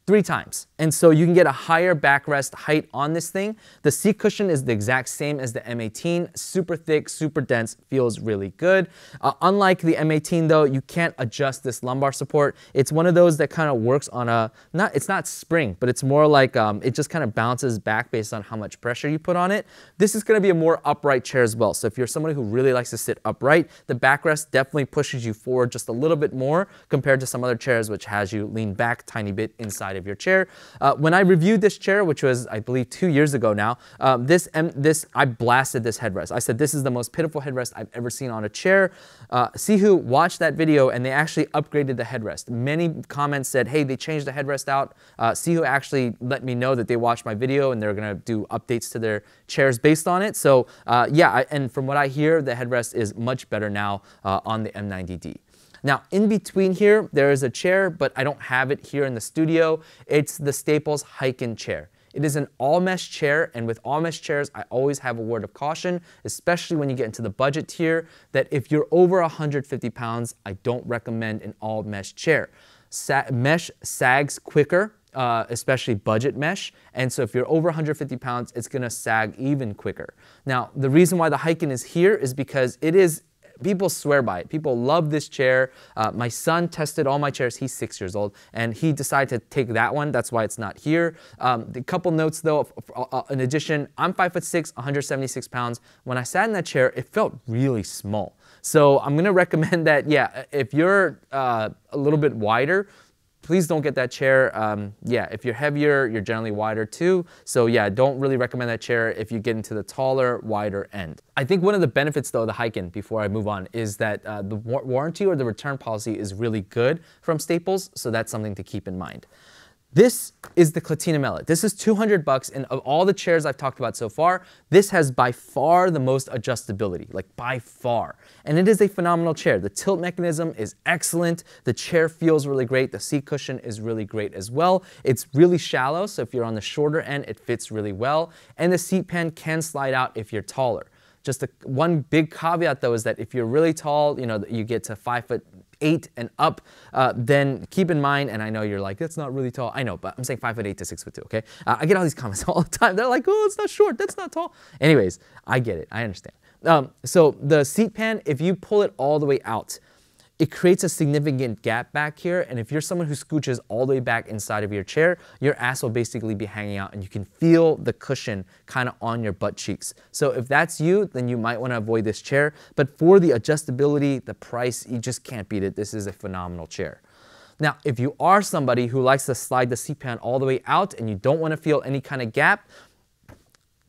three times. And so you can get a higher backrest height on this thing. The seat cushion is the exact same as the M18, super thick, super dense, feels really good. Uh, unlike the M18 though, you can't adjust this lumbar support. It's one of those that kind of works on a, not it's not spring, but it's more like um, it just kind of bounces back based on how much pressure you put on it. This is gonna be a more upright chair as well. So if you're somebody who really likes to sit upright, the backrest definitely pushes you forward just a little bit more compared to some other chairs which has you lean back tiny bit inside of your chair. Uh, when I reviewed this chair, which was I believe two years ago now, um, this this I blasted this headrest. I said this is the most pitiful headrest I've ever seen on a chair. Uh, Sihoo watched that video and they actually upgraded the headrest. Many comments said, hey, they changed the headrest out. Uh, Sihoo actually let me know that they watched my video and they're gonna do updates to their chairs based on it. So uh, yeah, I, and from what I hear, the headrest is much better now uh, on the M90D. Now, in between here, there is a chair, but I don't have it here in the studio. It's the Staples Hyken chair. It is an all mesh chair, and with all mesh chairs, I always have a word of caution, especially when you get into the budget tier, that if you're over 150 pounds, I don't recommend an all mesh chair. Sa mesh sags quicker, uh, especially budget mesh. And so if you're over 150 pounds, it's gonna sag even quicker. Now, the reason why the Hyken is here is because it is people swear by it. People love this chair. Uh, my son tested all my chairs. He's six years old, and he decided to take that one. That's why it's not here. Um, a couple notes though. Uh, in addition, I'm five foot six, 176 pounds. When I sat in that chair, it felt really small. So I'm gonna recommend that. Yeah, if you're uh, a little bit wider, please don't get that chair. Um, yeah, if you're heavier, you're generally wider too. So yeah, don't really recommend that chair if you get into the taller, wider end. I think one of the benefits though the Hyken, before I move on, is that uh, the warranty or the return policy is really good from Staples, so that's something to keep in mind. This is the Clatina Mallet. This is 200 bucks, and of all the chairs I've talked about so far, this has by far the most adjustability, like by far. And it is a phenomenal chair. The tilt mechanism is excellent. The chair feels really great. The seat cushion is really great as well. It's really shallow, so if you're on the shorter end, it fits really well. And the seat pan can slide out if you're taller. Just a, one big caveat though is that if you're really tall, you know, you get to five foot eight and up, uh, then keep in mind, and I know you're like, that's not really tall. I know, but I'm saying five foot eight to six foot two, okay? Uh, I get all these comments all the time. They're like, oh, it's not short, that's not tall. Anyways, I get it, I understand. Um, so the seat pan, if you pull it all the way out, it creates a significant gap back here. And if you're someone who scooches all the way back inside of your chair, your ass will basically be hanging out and you can feel the cushion kind of on your butt cheeks. So if that's you, then you might want to avoid this chair. But for the adjustability, the price, you just can't beat it. This is a phenomenal chair. Now, if you are somebody who likes to slide the seat pan all the way out and you don't want to feel any kind of gap,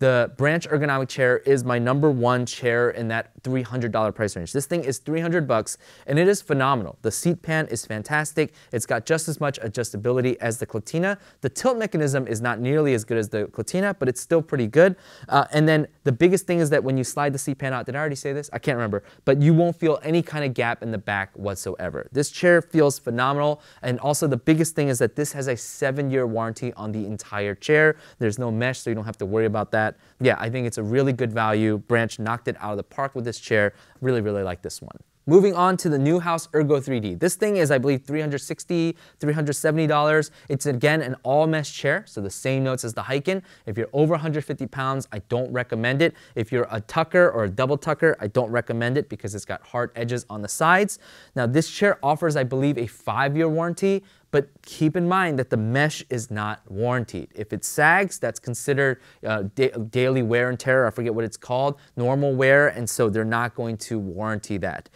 the Branch ergonomic chair is my number one chair in that $300 price range. This thing is 300 bucks and it is phenomenal. The seat pan is fantastic. It's got just as much adjustability as the Clatina. The tilt mechanism is not nearly as good as the Clatina, but it's still pretty good. Uh, and then the biggest thing is that when you slide the seat pan out, did I already say this? I can't remember, but you won't feel any kind of gap in the back whatsoever. This chair feels phenomenal. And also the biggest thing is that this has a seven year warranty on the entire chair. There's no mesh, so you don't have to worry about that that, yeah, I think it's a really good value. Branch knocked it out of the park with this chair. Really, really like this one. Moving on to the Nouhaus Ergo 3D. This thing is, I believe, $360, $370. It's again an all mesh chair, so the same notes as the Hyken. If you're over 150 pounds, I don't recommend it. If you're a tucker or a double tucker, I don't recommend it because it's got hard edges on the sides. Now, this chair offers, I believe, a five-year warranty, but keep in mind that the mesh is not warranted. If it sags, that's considered uh, da daily wear and tear, I forget what it's called, normal wear, and so they're not going to warranty that.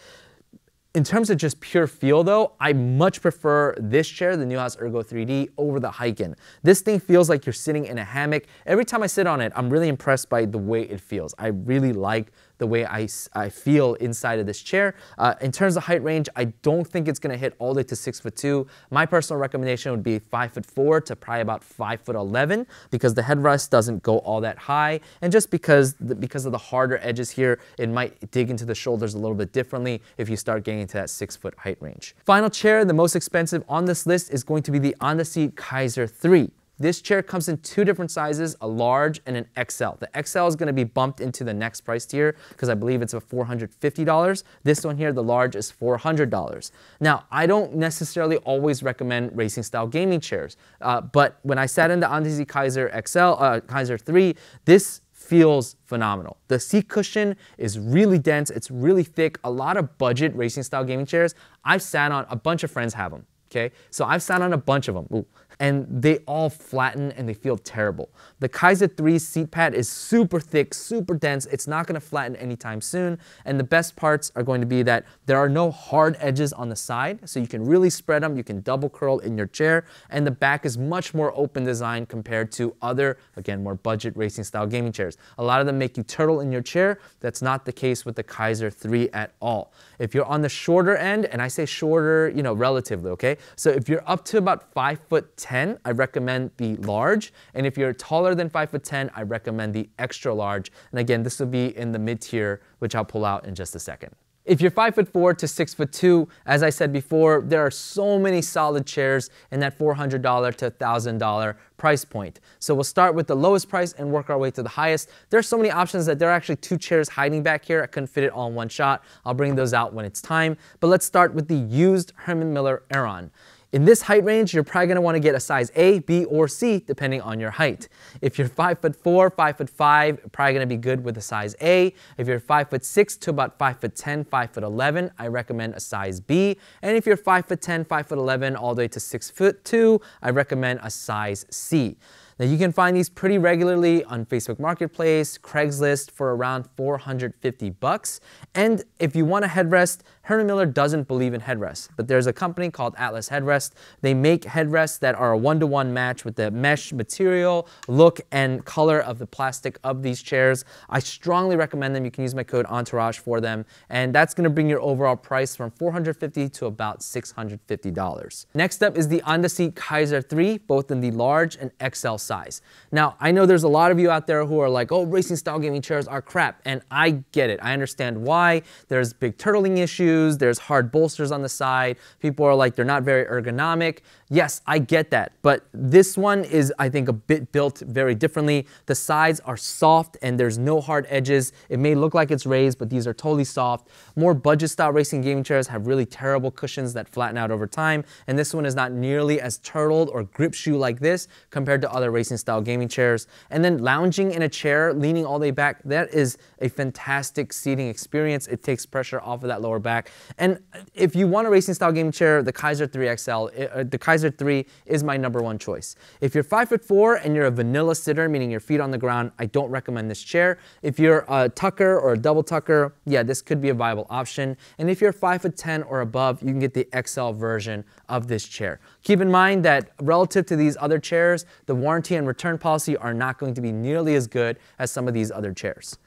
In terms of just pure feel though, I much prefer this chair, the Nouhaus Ergo 3D, over the Hyken. This thing feels like you're sitting in a hammock. Every time I sit on it, I'm really impressed by the way it feels. I really like the way I, I feel inside of this chair. Uh, in terms of height range, I don't think it's gonna hit all the way to six foot two. My personal recommendation would be five foot four to probably about five foot 11 because the headrest doesn't go all that high. And just because, the, because of the harder edges here, it might dig into the shoulders a little bit differently if you start getting into that six foot height range. Final chair, the most expensive on this list is going to be the Andaseat Kaiser 3. This chair comes in two different sizes, a large and an XL. The XL is gonna be bumped into the next price tier because I believe it's a $450. This one here, the large, is $400. Now, I don't necessarily always recommend racing style gaming chairs, uh, but when I sat in the Seat Kaiser XL, uh, Kaiser 3, this feels phenomenal. The seat cushion is really dense, it's really thick, a lot of budget racing style gaming chairs. I've sat on, a bunch of friends have them, okay? So I've sat on a bunch of them. Ooh. And they all flatten and they feel terrible. The Kaiser 3 seat pad is super thick, super dense. It's not gonna flatten anytime soon. And the best parts are going to be that there are no hard edges on the side, so you can really spread them. You can double curl in your chair, and the back is much more open design compared to other, again, more budget racing style gaming chairs. A lot of them make you turtle in your chair. That's not the case with the Kaiser 3 at all. If you're on the shorter end, and I say shorter, you know, relatively, okay? So if you're up to about five foot 10, I recommend the large. And if you're taller than five foot 10, I recommend the extra large. And again, this will be in the mid tier, which I'll pull out in just a second. If you're five foot four to six foot two, as I said before, there are so many solid chairs in that $400 to $1,000 price point. So we'll start with the lowest price and work our way to the highest. There's so many options that there are actually two chairs hiding back here. I couldn't fit it all in one shot. I'll bring those out when it's time. But let's start with the used Herman Miller Aeron. In this height range, you're probably gonna wanna get a size A, B, or C, depending on your height. If you're five foot four, five foot five, probably gonna be good with a size A. If you're five foot six to about five foot 10, five foot 11, I recommend a size B. And if you're five foot 10, five foot 11, all the way to six foot two, I recommend a size C. Now you can find these pretty regularly on Facebook Marketplace, Craigslist for around 450 bucks. And if you want a headrest, Herman Miller doesn't believe in headrests, but there's a company called Atlas Headrest. They make headrests that are a one-to-one match with the mesh material, look, and color of the plastic of these chairs. I strongly recommend them. You can use my code Ahntourage for them, and that's gonna bring your overall price from 450 to about $650. Next up is the Andaseat Kaiser 3, both in the large and XL size. Now, I know there's a lot of you out there who are like, oh, racing style gaming chairs are crap, and I get it. I understand why. There's big turtling issues, there's hard bolsters on the side. People are like, they're not very ergonomic. Yes, I get that, but this one is, I think, a bit built very differently. The sides are soft and there's no hard edges. It may look like it's raised, but these are totally soft. More budget style racing gaming chairs have really terrible cushions that flatten out over time, and this one is not nearly as turtled or grip shoe like this compared to other racing style gaming chairs. And then lounging in a chair, leaning all the way back, that is a fantastic seating experience. It takes pressure off of that lower back. And if you want a racing style gaming chair, the Kaiser 3XL, uh, the Kaiser Kaiser 3 is my number one choice. If you're 5 foot 4 and you're a vanilla sitter, meaning your feet on the ground, I don't recommend this chair. If you're a tucker or a double tucker, yeah, this could be a viable option. And if you're 5 foot 10 or above, you can get the XL version of this chair. Keep in mind that relative to these other chairs, the warranty and return policy are not going to be nearly as good as some of these other chairs.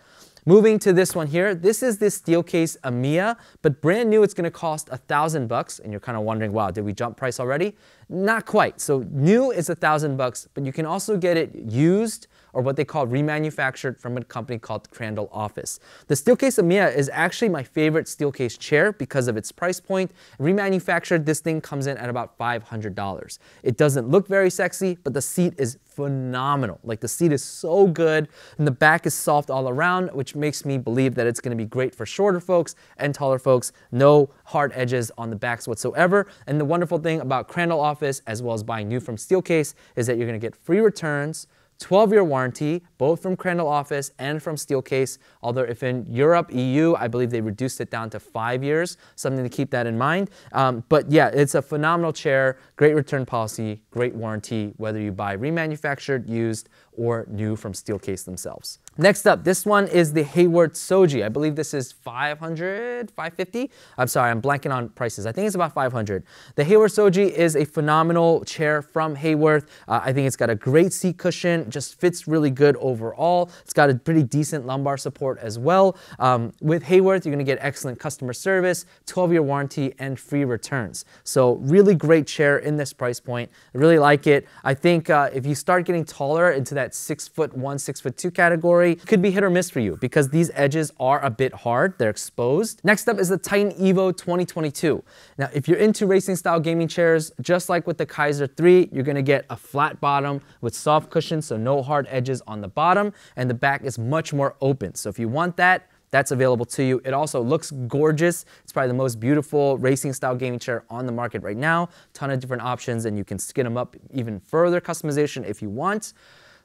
Moving to this one here, this is the Steelcase Amia, but brand new it's gonna cost a thousand bucks, and you're kind of wondering, wow, did we jump price already? Not quite. So new is a thousand bucks, but you can also get it used or what they call remanufactured from a company called Crandall Office. The Steelcase Amia is actually my favorite Steelcase chair because of its price point. Remanufactured, this thing comes in at about $500. It doesn't look very sexy, but the seat is phenomenal. Like the seat is so good and the back is soft all around, which makes me believe that it's gonna be great for shorter folks and taller folks. No hard edges on the backs whatsoever. And the wonderful thing about Crandall Office, as well as buying new from Steelcase, is that you're gonna get free returns, 12-year warranty, both from Crandall Office and from Steelcase, although if in Europe, EU, I believe they reduced it down to five years, something to keep that in mind. Um, but yeah, it's a phenomenal chair, great return policy, great warranty, whether you buy remanufactured, used, or new from Steelcase themselves. Next up, this one is the Haworth Zody. I believe this is 500, 550? I'm sorry, I'm blanking on prices. I think it's about 500. The Haworth Zody is a phenomenal chair from Haworth. Uh, I think it's got a great seat cushion, just fits really good overall. It's got a pretty decent lumbar support as well. Um, with Haworth, you're gonna get excellent customer service, 12-year warranty, and free returns. So really great chair in this price point. I really like it. I think uh, if you start getting taller into that six foot one, six foot two category, could be hit or miss for you because these edges are a bit hard, they're exposed. Next up is the Titan Evo 2022. Now, if you're into racing style gaming chairs, just like with the Kaiser 3, you're gonna get a flat bottom with soft cushions, so no hard edges on the bottom, and the back is much more open. So if you want that, that's available to you. It also looks gorgeous. It's probably the most beautiful racing style gaming chair on the market right now. Ton of different options and you can skin them up even further customization if you want.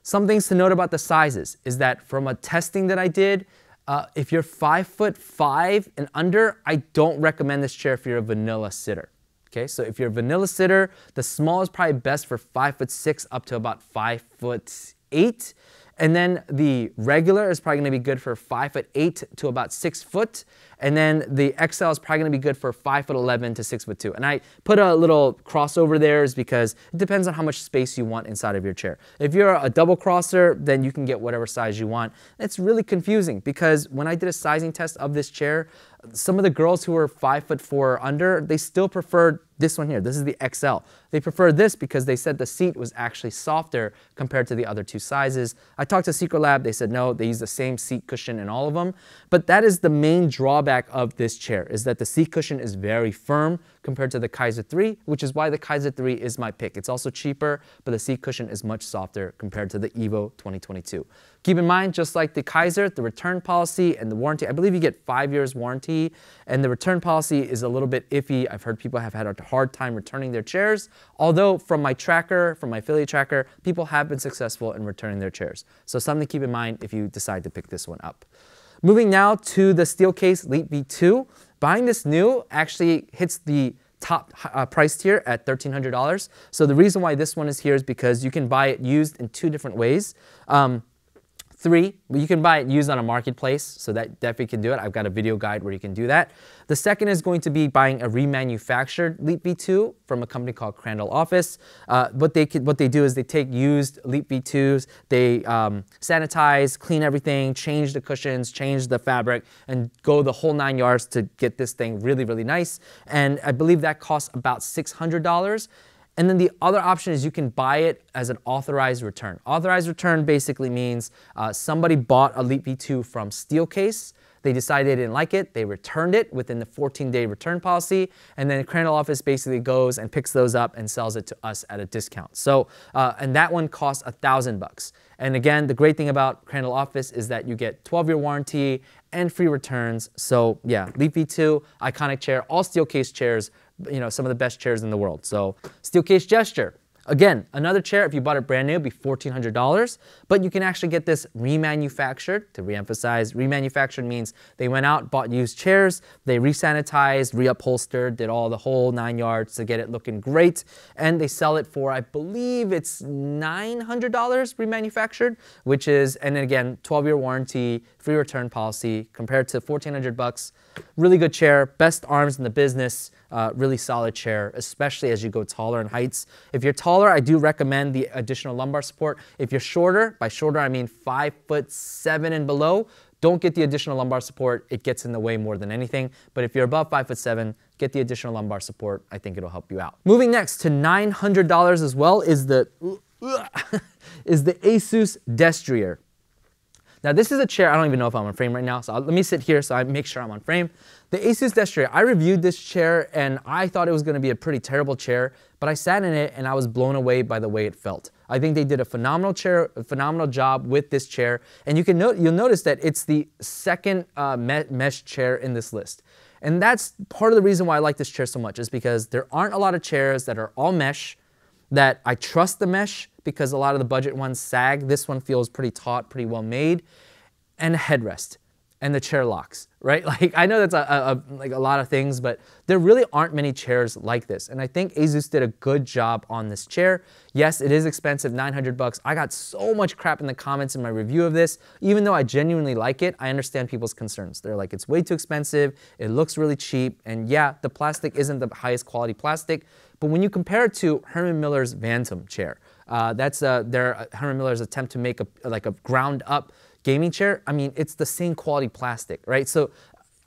Some things to note about the sizes is that from a testing that I did, uh, if you're five foot five and under, I don't recommend this chair if you're a vanilla sitter. Okay, so if you're a vanilla sitter, the small is probably best for five foot six up to about five foot eight. And then the regular is probably gonna be good for five foot eight to about six foot. And then the XL is probably gonna be good for five foot 11 to six foot two. And I put a little crossover there is because it depends on how much space you want inside of your chair. If you're a double crosser, then you can get whatever size you want. It's really confusing because when I did a sizing test of this chair, some of the girls who were five foot four or under, they still preferred this one here. This is the XL. They prefer this because they said the seat was actually softer compared to the other two sizes. I talked to Secretlab, They said no, they use the same seat cushion in all of them. But that is the main drawback of this chair is that the seat cushion is very firm compared to the Kaiser 3, which is why the Kaiser 3 is my pick. It's also cheaper, but the seat cushion is much softer compared to the Evo 2022. Keep in mind, just like the Kaiser, the return policy and the warranty, I believe you get five years warranty, and the return policy is a little bit iffy. I've heard people have had a hard time returning their chairs, although from my tracker, from my affiliate tracker, people have been successful in returning their chairs. So something to keep in mind if you decide to pick this one up. Moving now to the Steelcase Leap V2. Buying this new actually hits the top uh, price tier at $1,300. So the reason why this one is here is because you can buy it used in two different ways. Um, Three, you can buy it used on a marketplace, so that definitely can do it. I've got a video guide where you can do that. The second is going to be buying a remanufactured Leap V2 from a company called Crandall Office. Uh, what, they what they do is they take used Leap V2s, they um, sanitize, clean everything, change the cushions, change the fabric, and go the whole nine yards to get this thing really, really nice. And I believe that costs about $600. And then the other option is you can buy it as an authorized return. Authorized return basically means uh, somebody bought a Leap V2 from Steelcase. They decided they didn't like it. They returned it within the 14-day return policy, and then the Crandall office basically goes and picks those up and sells it to us at a discount. So, uh, and that one costs a thousand bucks. And again, the great thing about Crandall office is that you get 12-year warranty and free returns. So yeah, Leap V2, iconic chair, all Steelcase chairs you know, some of the best chairs in the world. So Steelcase Gesture, Again, another chair, if you bought it brand new, it'd be $1,400, but you can actually get this remanufactured. To reemphasize, remanufactured means they went out, bought used chairs, they resanitized, reupholstered, did all the whole nine yards to get it looking great, and they sell it for, I believe it's $900 remanufactured, which is, and again, 12-year warranty, free return policy, compared to 1400 bucks. Really good chair, best arms in the business, uh, really solid chair, especially as you go taller in heights. If you're taller, I do recommend the additional lumbar support. If you're shorter, by shorter I mean five foot seven and below, don't get the additional lumbar support. It gets in the way more than anything. But if you're above five foot seven, get the additional lumbar support. I think it'll help you out. Moving next to $900 as well is the is the Asus Destrier. Now this is a chair, I don't even know if I'm on frame right now, so I'll, let me sit here so I make sure I'm on frame. The Asus Destrier, I reviewed this chair and I thought it was gonna be a pretty terrible chair, but I sat in it and I was blown away by the way it felt. I think they did a phenomenal chair, a phenomenal job with this chair, and you can note, you'll notice that it's the second uh, me mesh chair in this list. And that's part of the reason why I like this chair so much is because there aren't a lot of chairs that are all mesh, that I trust the mesh because a lot of the budget ones sag. This one feels pretty taut, pretty well made. And headrest and the chair locks, right? Like I know that's a, a, like a lot of things, but there really aren't many chairs like this. And I think Asus did a good job on this chair. Yes, it is expensive, 900 bucks. I got so much crap in the comments in my review of this. Even though I genuinely like it, I understand people's concerns. They're like, it's way too expensive. It looks really cheap. And yeah, the plastic isn't the highest quality plastic, but when you compare it to Herman Miller's Vantum chair, uh, that's uh, their uh, Herman Miller's attempt to make a like a ground up gaming chair. I mean, it's the same quality plastic, right? So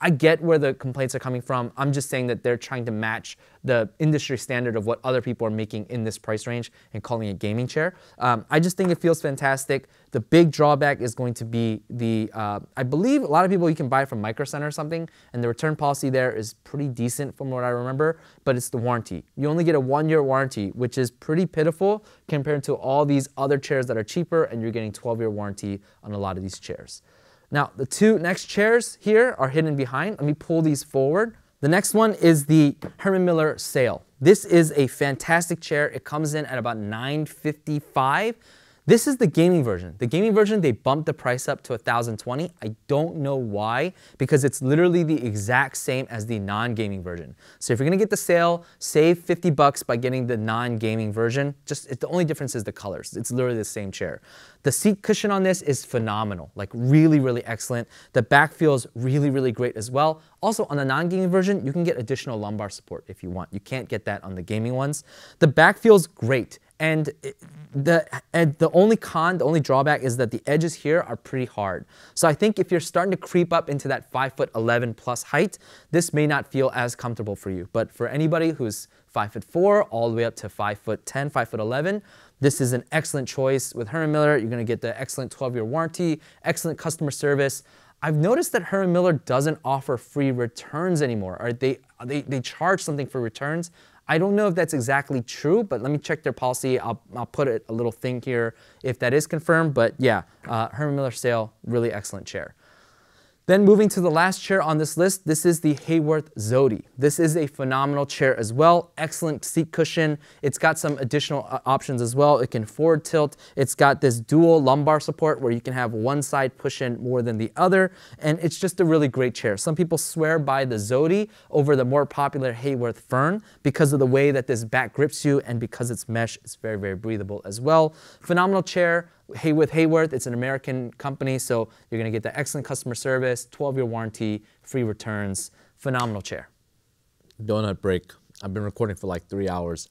I get where the complaints are coming from. I'm just saying that they're trying to match the industry standard of what other people are making in this price range and calling it gaming chair. Um, I just think it feels fantastic. The big drawback is going to be the, uh, I believe a lot of people you can buy from Micro Center or something, and the return policy there is pretty decent from what I remember, but it's the warranty. You only get a one year warranty, which is pretty pitiful compared to all these other chairs that are cheaper, and you're getting 12 year warranty on a lot of these chairs. Now, the two next chairs here are hidden behind. Let me pull these forward. The next one is the Herman Miller Sayl. This is a fantastic chair. It comes in at about 955. This is the gaming version. The gaming version, they bumped the price up to 1020. I don't know why, because it's literally the exact same as the non-gaming version. So if you're gonna get the Sayl, save 50 bucks by getting the non-gaming version. Just it, the only difference is the colors. It's literally the same chair. The seat cushion on this is phenomenal, like really, really excellent. The back feels really, really great as well. Also on the non-gaming version, you can get additional lumbar support if you want. You can't get that on the gaming ones. The back feels great. And the, and the only con, the only drawback is that the edges here are pretty hard. So I think if you're starting to creep up into that 5 foot 11 plus height, this may not feel as comfortable for you. But for anybody who's 5 foot 4 all the way up to 5 foot 10, 5 foot 11, this is an excellent choice. With Herman Miller, you're gonna get the excellent 12 year warranty, excellent customer service. I've noticed that Herman Miller doesn't offer free returns anymore. Or they, they, they charge something for returns. I don't know if that's exactly true, but let me check their policy. I'll, I'll put it, a little thing here if that is confirmed. But yeah, uh, Herman Miller Sayl, really excellent chair. Then moving to the last chair on this list, this is the Haworth Zody. This is a phenomenal chair as well, excellent seat cushion. It's got some additional uh, options as well. It can forward tilt. It's got this dual lumbar support where you can have one side push in more than the other. And it's just a really great chair. Some people swear by the Zody over the more popular Haworth Fern because of the way that this back grips you and because it's mesh, it's very, very breathable as well. Phenomenal chair. Haworth Haworth, it's an American company, so you're gonna get the excellent customer service, 12-year warranty, free returns, phenomenal chair. Donut break. I've been recording for like three hours.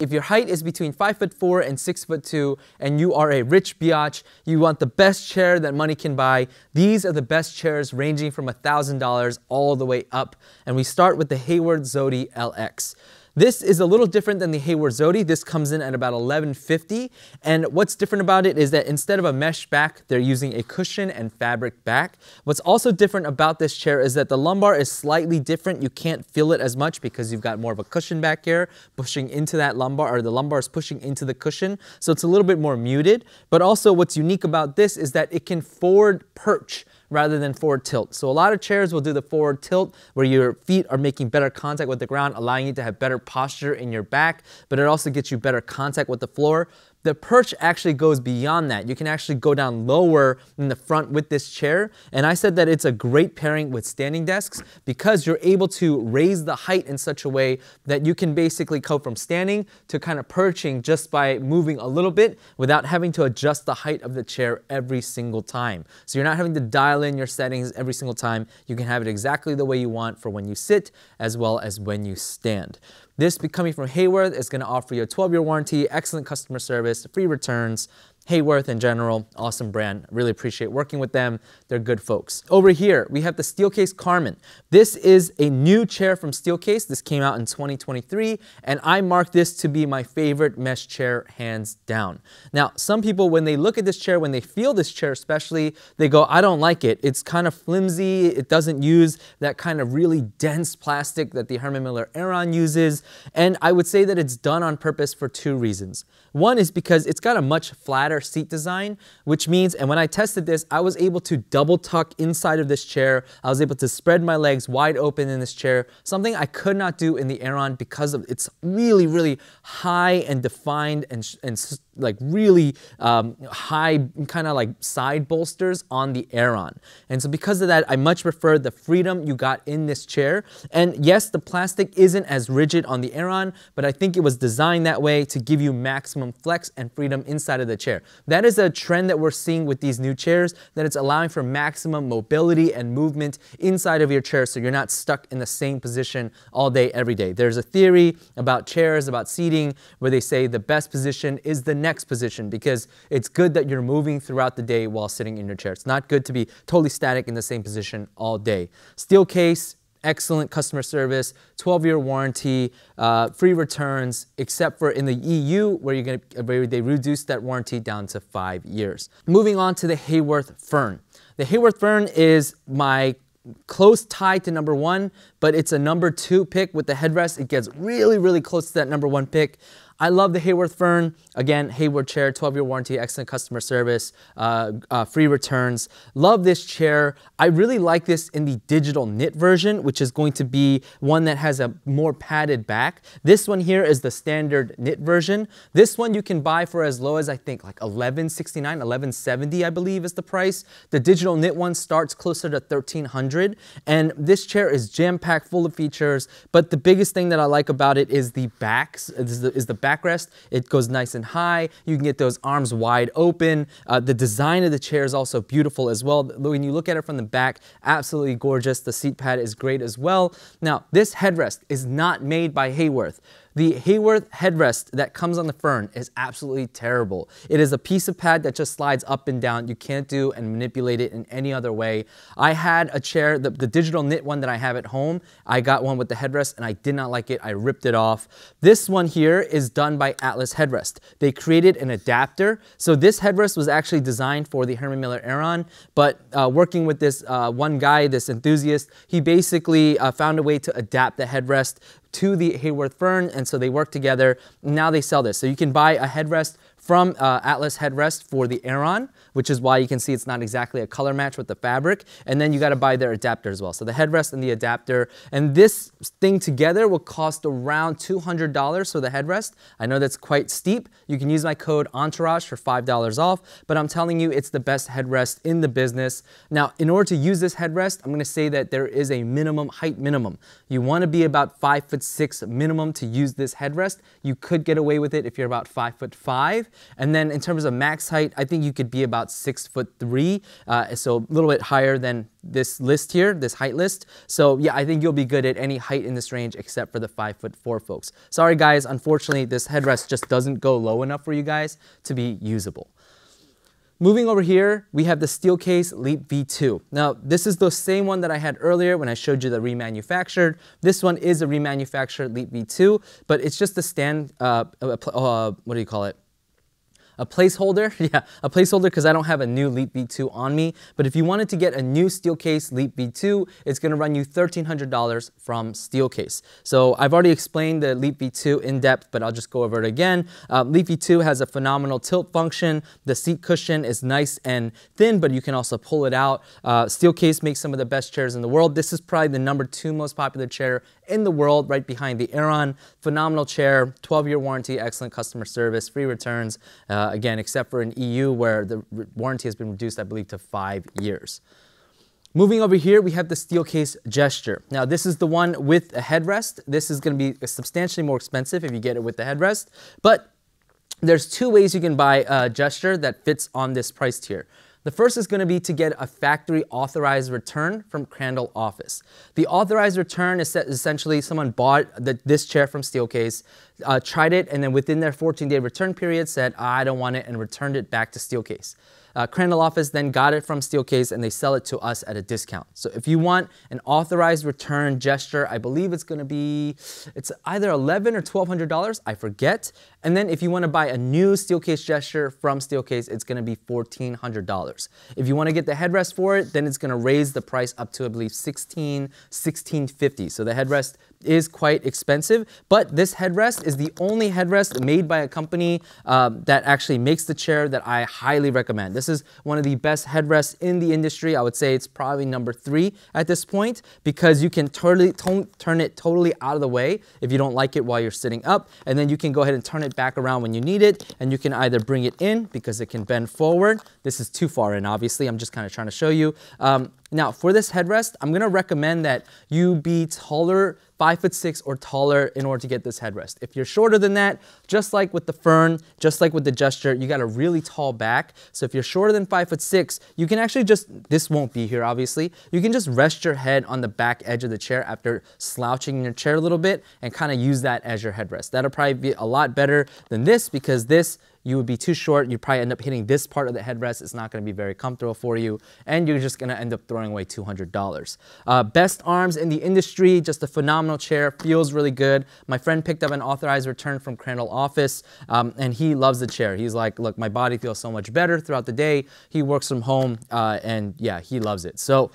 If your height is between five foot four and six foot two, and you are a rich biatch, you want the best chair that money can buy, these are the best chairs ranging from $1,000 all the way up. And we start with the Haworth Zody LX. This is a little different than the Haworth Zody. This comes in at about 1150. And what's different about it is that instead of a mesh back, they're using a cushion and fabric back. What's also different about this chair is that the lumbar is slightly different. You can't feel it as much because you've got more of a cushion back here pushing into that lumbar, or the lumbar is pushing into the cushion. So it's a little bit more muted. But also what's unique about this is that it can forward perch rather than forward tilt. So a lot of chairs will do the forward tilt where your feet are making better contact with the ground, allowing you to have better posture in your back, but it also gets you better contact with the floor. The perch actually goes beyond that. You can actually go down lower in the front with this chair. And I said that it's a great pairing with standing desks because you're able to raise the height in such a way that you can basically go from standing to kind of perching just by moving a little bit without having to adjust the height of the chair every single time. So you're not having to dial in your settings every single time. You can have it exactly the way you want for when you sit as well as when you stand. This coming from Haworth is going to offer you a 12-year warranty, excellent customer service, free returns, Haworth in general, awesome brand. Really appreciate working with them. They're good folks. Over here, we have the Steelcase Karman. This is a new chair from Steelcase. This came out in 2023, and I mark this to be my favorite mesh chair, hands down. Now, some people, when they look at this chair, when they feel this chair especially, they go, I don't like it. It's kind of flimsy. It doesn't use that kind of really dense plastic that the Herman Miller Aeron uses. And I would say that it's done on purpose for two reasons. One is because it's got a much flatter seat design, which means, and when I tested this, I was able to double tuck inside of this chair. I was able to spread my legs wide open in this chair, something I could not do in the Aeron because of its really, really high and defined and, and like really um, high kind of like side bolsters on the Aeron. And so because of that, I much prefer the freedom you got in this chair. And yes, the plastic isn't as rigid on the Aeron, but I think it was designed that way to give you maximum flex and freedom inside of the chair. That is a trend that we're seeing with these new chairs, that it's allowing for maximum mobility and movement inside of your chair so you're not stuck in the same position all day, every day. There's a theory about chairs, about seating, where they say the best position is the next position because it's good that you're moving throughout the day while sitting in your chair. It's not good to be totally static in the same position all day. Steelcase, excellent customer service, 12-year warranty, uh, free returns, except for in the EU where you're gonna where they reduced that warranty down to five years. Moving on to the Haworth Fern. The Haworth Fern is my close tie to number one, but it's a number two pick with the headrest. It gets really, really close to that number one pick. I love the Haworth Fern. Again, Haworth chair, 12 year warranty, excellent customer service, uh, uh, free returns. Love this chair. I really like this in the digital knit version, which is going to be one that has a more padded back. This one here is the standard knit version. This one you can buy for as low as I think like 11.69, 11.70 I believe is the price. The digital knit one starts closer to 1300 and this chair is jam packed full of features, but the biggest thing that I like about it is the backs, is the, is the backrest. It goes nice and high. You can get those arms wide open. Uh, the design of the chair is also beautiful as well. When you look at it from the back, absolutely gorgeous. The seat pad is great as well. Now, this headrest is not made by Haworth. The Haworth headrest that comes on the Fern is absolutely terrible. It is a piece of pad that just slides up and down. You can't do and manipulate it in any other way. I had a chair, the, the digital knit one that I have at home, I got one with the headrest and I did not like it. I ripped it off. This one here is done by Atlas Headrest. They created an adapter. So this headrest was actually designed for the Herman Miller Aeron, but uh, working with this uh, one guy, this enthusiast, he basically uh, found a way to adapt the headrest to the Haworth Fern, and so they work together. Now they sell this. So you can buy a headrest from uh, Atlas headrest for the Aeron, which is why you can see it's not exactly a color match with the fabric. And then you got to buy their adapter as well. So the headrest and the adapter. And this thing together will cost around $200 for the headrest. I know that's quite steep. You can use my code Ahntourage for $5 off, but I'm telling you it's the best headrest in the business. Now, in order to use this headrest, I'm going to say that there is a minimum height minimum. You want to be about five foot six minimum to use this headrest. You could get away with it if you're about five foot five. And then in terms of max height, I think you could be about six foot three, uh, so a little bit higher than this list here, this height list. So yeah, I think you'll be good at any height in this range except for the five foot four folks. Sorry guys, unfortunately this headrest just doesn't go low enough for you guys to be usable. Moving over here, we have the Steelcase Leap V2. Now, this is the same one that I had earlier when I showed you the remanufactured. This one is a remanufactured Leap V2, but it's just a stand, uh, uh, uh, what do you call it? A placeholder, yeah, a placeholder because I don't have a new Leap V2 on me. But if you wanted to get a new Steelcase Leap V2, it's going to run you $1,300 from Steelcase. So I've already explained the Leap V2 in depth, but I'll just go over it again. Uh, Leap V2 has a phenomenal tilt function. The seat cushion is nice and thin, but you can also pull it out. Uh, Steelcase makes some of the best chairs in the world. This is probably the number two most popular chair in the world, right behind the Aeron. Phenomenal chair, 12-year warranty, excellent customer service, free returns. Uh, again, except for in EU where the warranty has been reduced, I believe, to five years. Moving over here, we have the Steelcase Gesture. Now, this is the one with a headrest. This is going to be substantially more expensive if you get it with the headrest, but there's two ways you can buy a Gesture that fits on this price tier. The first is going to be to get a factory authorized return from Crandall office. The authorized return is essentially someone bought the, this chair from Steelcase, uh, tried it, and then within their 14-day return period said, I don't want it, and returned it back to Steelcase. Uh, Crandall office then got it from Steelcase and they sell it to us at a discount. So if you want an authorized return gesture, I believe it's going to be, it's either 11 or $1,200, I forget. And then if you want to buy a new Steelcase gesture from Steelcase, it's going to be $1,400. If you want to get the headrest for it, then it's going to raise the price up to, I believe, 16, 1650. So the headrest is quite expensive, but this headrest is the only headrest made by a company um, that actually makes the chair that I highly recommend. This is one of the best headrests in the industry. I would say it's probably number three at this point because you can totally turn it totally out of the way if you don't like it while you're sitting up, and then you can go ahead and turn it back around when you need it, and you can either bring it in because it can bend forward. This is too far in, obviously. I'm just kind of trying to show you. Um, now, for this headrest, I'm gonna recommend that you be taller, five foot six or taller in order to get this headrest. If you're shorter than that, just like with the Fern, just like with the Gesture, you got a really tall back. So if you're shorter than five foot six, you can actually just, this won't be here obviously, you can just rest your head on the back edge of the chair after slouching in your chair a little bit and kind of use that as your headrest. That'll probably be a lot better than this because this you would be too short. You'd probably end up hitting this part of the headrest. It's not going to be very comfortable for you, and you're just going to end up throwing away $200. Uh, best arms in the industry, just a phenomenal chair, feels really good. My friend picked up an authorized return from Crandall office, um, and he loves the chair. He's like, look, my body feels so much better throughout the day. He works from home, uh, and yeah, he loves it. So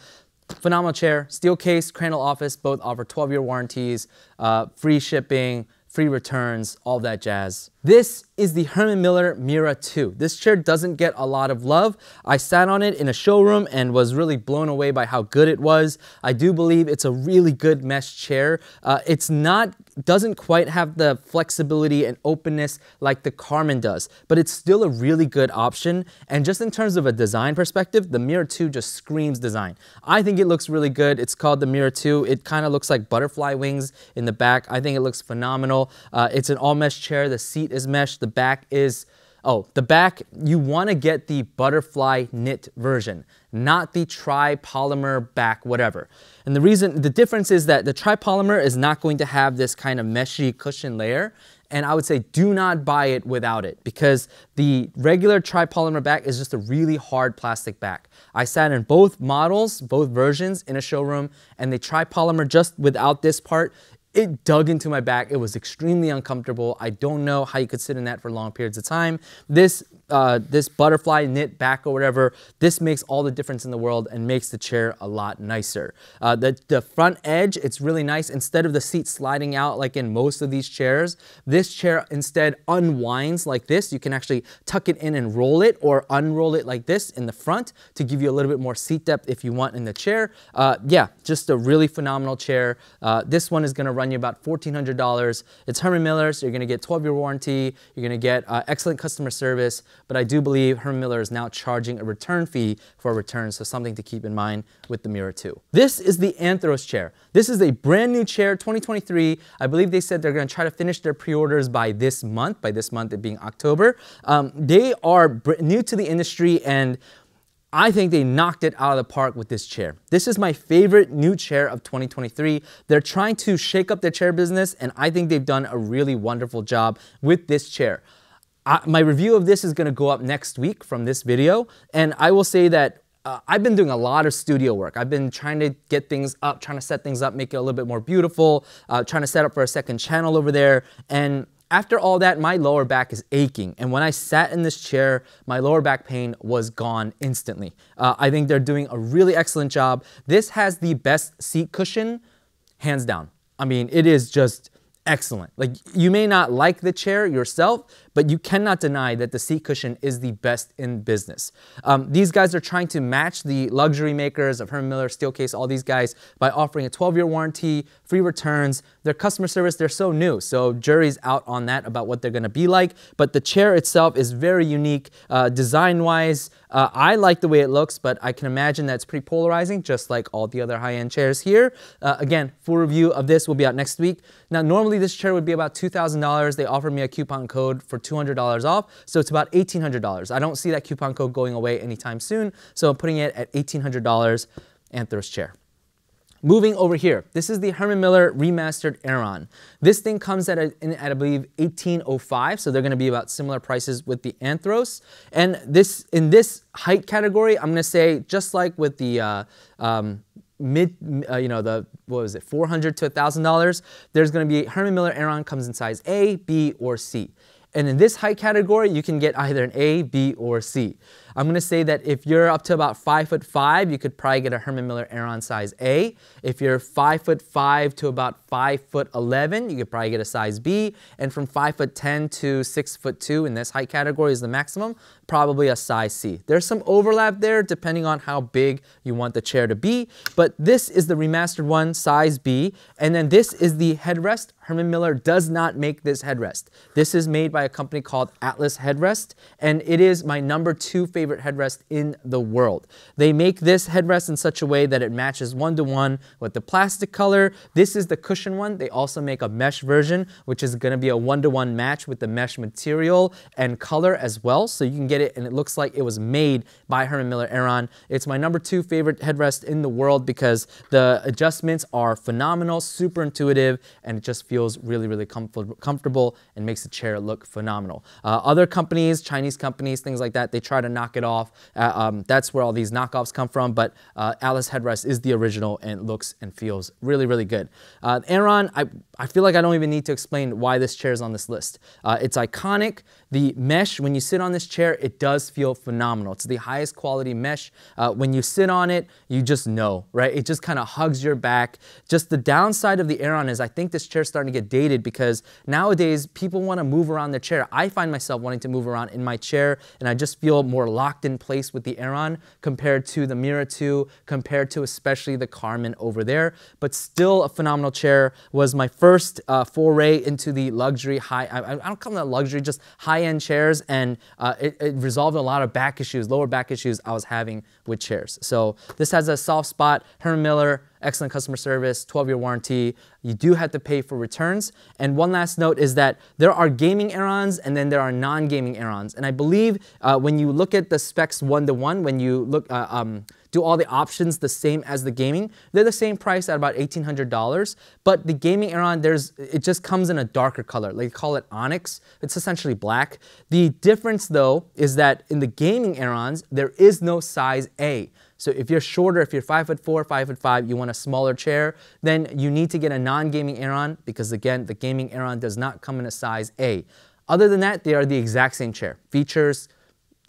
phenomenal chair, Steelcase, Crandall office, both offer 12-year warranties, uh, free shipping, free returns, all that jazz. This is the Herman Miller Mira 2. This chair doesn't get a lot of love. I sat on it in a showroom and was really blown away by how good it was. I do believe it's a really good mesh chair. Uh, it's not, doesn't quite have the flexibility and openness like the Karman does, but it's still a really good option. And just in terms of a design perspective, the Mira 2 just screams design. I think it looks really good. It's called the Mira 2. It kind of looks like butterfly wings in the back. I think it looks phenomenal. Uh, it's an all mesh chair. The seat is mesh. The back is, oh, the back, you want to get the butterfly knit version, not the tri-polymer back, whatever. And the reason, the difference is that the tri-polymer is not going to have this kind of meshy cushion layer. And I would say do not buy it without it because the regular tri-polymer back is just a really hard plastic back. I sat in both models, both versions in a showroom and the tri-polymer just without this part it dug into my back. It was extremely uncomfortable. I don't know how you could sit in that for long periods of time. This uh, this butterfly knit back or whatever, this makes all the difference in the world and makes the chair a lot nicer. Uh, the, the front edge, it's really nice. Instead of the seat sliding out like in most of these chairs, this chair instead unwinds like this. You can actually tuck it in and roll it or unroll it like this in the front to give you a little bit more seat depth if you want in the chair. Uh, yeah, just a really phenomenal chair. Uh, this one is gonna run you about $1,400. It's Herman Miller, so you're gonna get 12 year warranty, you're gonna get uh, excellent customer service, but I do believe Herman Miller is now charging a return fee for returns, so something to keep in mind with the Mira 2. This is the Anthros chair. This is a brand new chair, 2023. I believe they said they're gonna try to finish their pre-orders by this month, by this month it being October. Um, they are new to the industry and I think they knocked it out of the park with this chair. This is my favorite new chair of 2023. They're trying to shake up their chair business, and I think they've done a really wonderful job with this chair. I, my review of this is gonna go up next week from this video, and I will say that uh, I've been doing a lot of studio work. I've been trying to get things up, trying to set things up, make it a little bit more beautiful, uh, trying to set up for a second channel over there. And after all that, my lower back is aching. And when I sat in this chair, my lower back pain was gone instantly. Uh, I think they're doing a really excellent job. This has the best seat cushion, hands down. I mean, it is just excellent. Like you may not like the chair yourself, but you cannot deny that the seat cushion is the best in business. Um, these guys are trying to match the luxury makers of Herman Miller, Steelcase, all these guys by offering a 12-year warranty, free returns. Their customer service, they're so new, so jury's out on that about what they're gonna be like, but the chair itself is very unique. Uh, Design-wise, uh, I like the way it looks, but I can imagine that's pretty polarizing, just like all the other high-end chairs here. Uh, again, full review of this will be out next week. Now, normally this chair would be about $2,000. They offered me a coupon code for $200 off, so it's about $1,800. I don't see that coupon code going away anytime soon, so I'm putting it at $1,800 Anthros chair. Moving over here, this is the Herman Miller remastered Aeron. This thing comes at, a, at I believe 1805, so they're going to be about similar prices with the Anthros. And this in this height category, I'm going to say just like with the uh, um, mid, uh, you know, the what was it, 400 to $1,000. There's going to be Herman Miller Aeron comes in size A, B, or C. And in this height category, you can get either an A, B, or C. I'm gonna say that if you're up to about five foot five, you could probably get a Herman Miller Aeron size A. If you're five foot five to about five foot 11, you could probably get a size B. And from five foot 10 to six foot two in this height category is the maximum, probably a size C. There's some overlap there depending on how big you want the chair to be, but this is the remastered one, size B. And then this is the headrest. Herman Miller does not make this headrest. This is made by a company called Atlas Headrest, and it is my number two favorite favorite headrest in the world. They make this headrest in such a way that it matches one to one with the plastic color. This is the cushion one. They also make a mesh version, which is going to be a one to one match with the mesh material and color as well. So you can get it and it looks like it was made by Herman Miller Aeron. It's my number two favorite headrest in the world because the adjustments are phenomenal, super intuitive, and it just feels really, really comfort comfortable and makes the chair look phenomenal. Uh, other companies, Chinese companies, things like that, they try to knock knock it off. Uh, um, that's where all these knockoffs come from. But uh, Atlas headrest is the original and looks and feels really, really good. Uh, Aeron, I, I feel like I don't even need to explain why this chair is on this list. Uh, it's iconic. The mesh, when you sit on this chair, it does feel phenomenal. It's the highest quality mesh. Uh, when you sit on it, you just know, right? It just kind of hugs your back. Just the downside of the Aeron is I think this chair is starting to get dated because nowadays people want to move around their chair. I find myself wanting to move around in my chair and I just feel more locked in place with the Aeron compared to the Mira 2, compared to especially the Karman over there. But still a phenomenal chair. Was my first uh, foray into the luxury high, I, I don't call that luxury, just high high-end chairs, and uh, it, it, resolved a lot of back issues, lower back issues I was having with chairs. So this has a soft spot. Herman Miller, excellent customer service, 12-year warranty. You do have to pay for returns. And one last note is that there are gaming Aerons and then there are non-gaming Aerons. And I believe uh, when you look at the specs one-to-one, when you look uh, um, do all the options the same as the gaming. They're the same price at about $1,800, but the gaming Aeron, there's, it just comes in a darker color. They call it onyx. It's essentially black. The difference though is that in the gaming Aerons, there is no size A. So if you're shorter, if you're five foot four, five foot five, you want a smaller chair, then you need to get a non-gaming Aeron because again, the gaming Aeron does not come in a size A. Other than that, they are the exact same chair. Features,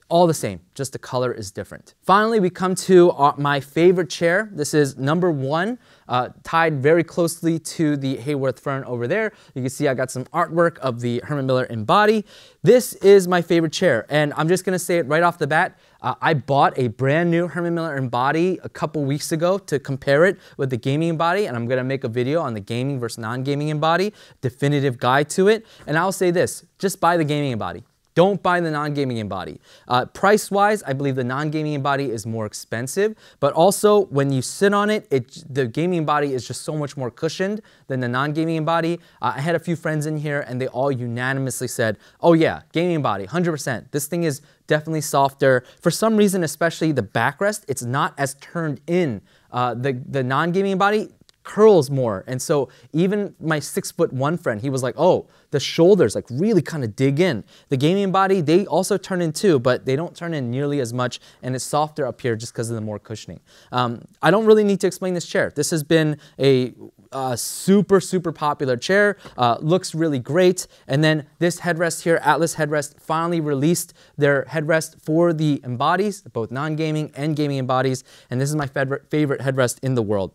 all the same, just the color is different. Finally, we come to our, my favorite chair. This is number one, uh, tied very closely to the Haworth Fern over there. You can see I got some artwork of the Herman Miller Embody. This is my favorite chair, and I'm just gonna say it right off the bat. Uh, I bought a brand new Herman Miller Embody a couple weeks ago to compare it with the gaming Embody, and I'm gonna make a video on the gaming versus non-gaming Embody, definitive guide to it. And I'll say this, just buy the gaming Embody. Don't buy the non-gaming Embody. Uh, Price-wise, I believe the non-gaming Embody is more expensive, but also when you sit on it, it the gaming Embody is just so much more cushioned than the non-gaming Embody. Uh, I had a few friends in here and they all unanimously said, oh yeah, gaming Embody, 100%. This thing is definitely softer. For some reason, especially the backrest, it's not as turned in. Uh, the, the non-gaming Embody curls more. And so even my six foot one friend, he was like, oh, the shoulders like really kind of dig in. The gaming Embody, they also turn in too, but they don't turn in nearly as much and it's softer up here just because of the more cushioning. Um, I don't really need to explain this chair. This has been a uh, super, super popular chair. Uh, looks really great. And then this headrest here, Atlas headrest, finally released their headrest for the embodies, both non-gaming and gaming embodies. And this is my favorite headrest in the world.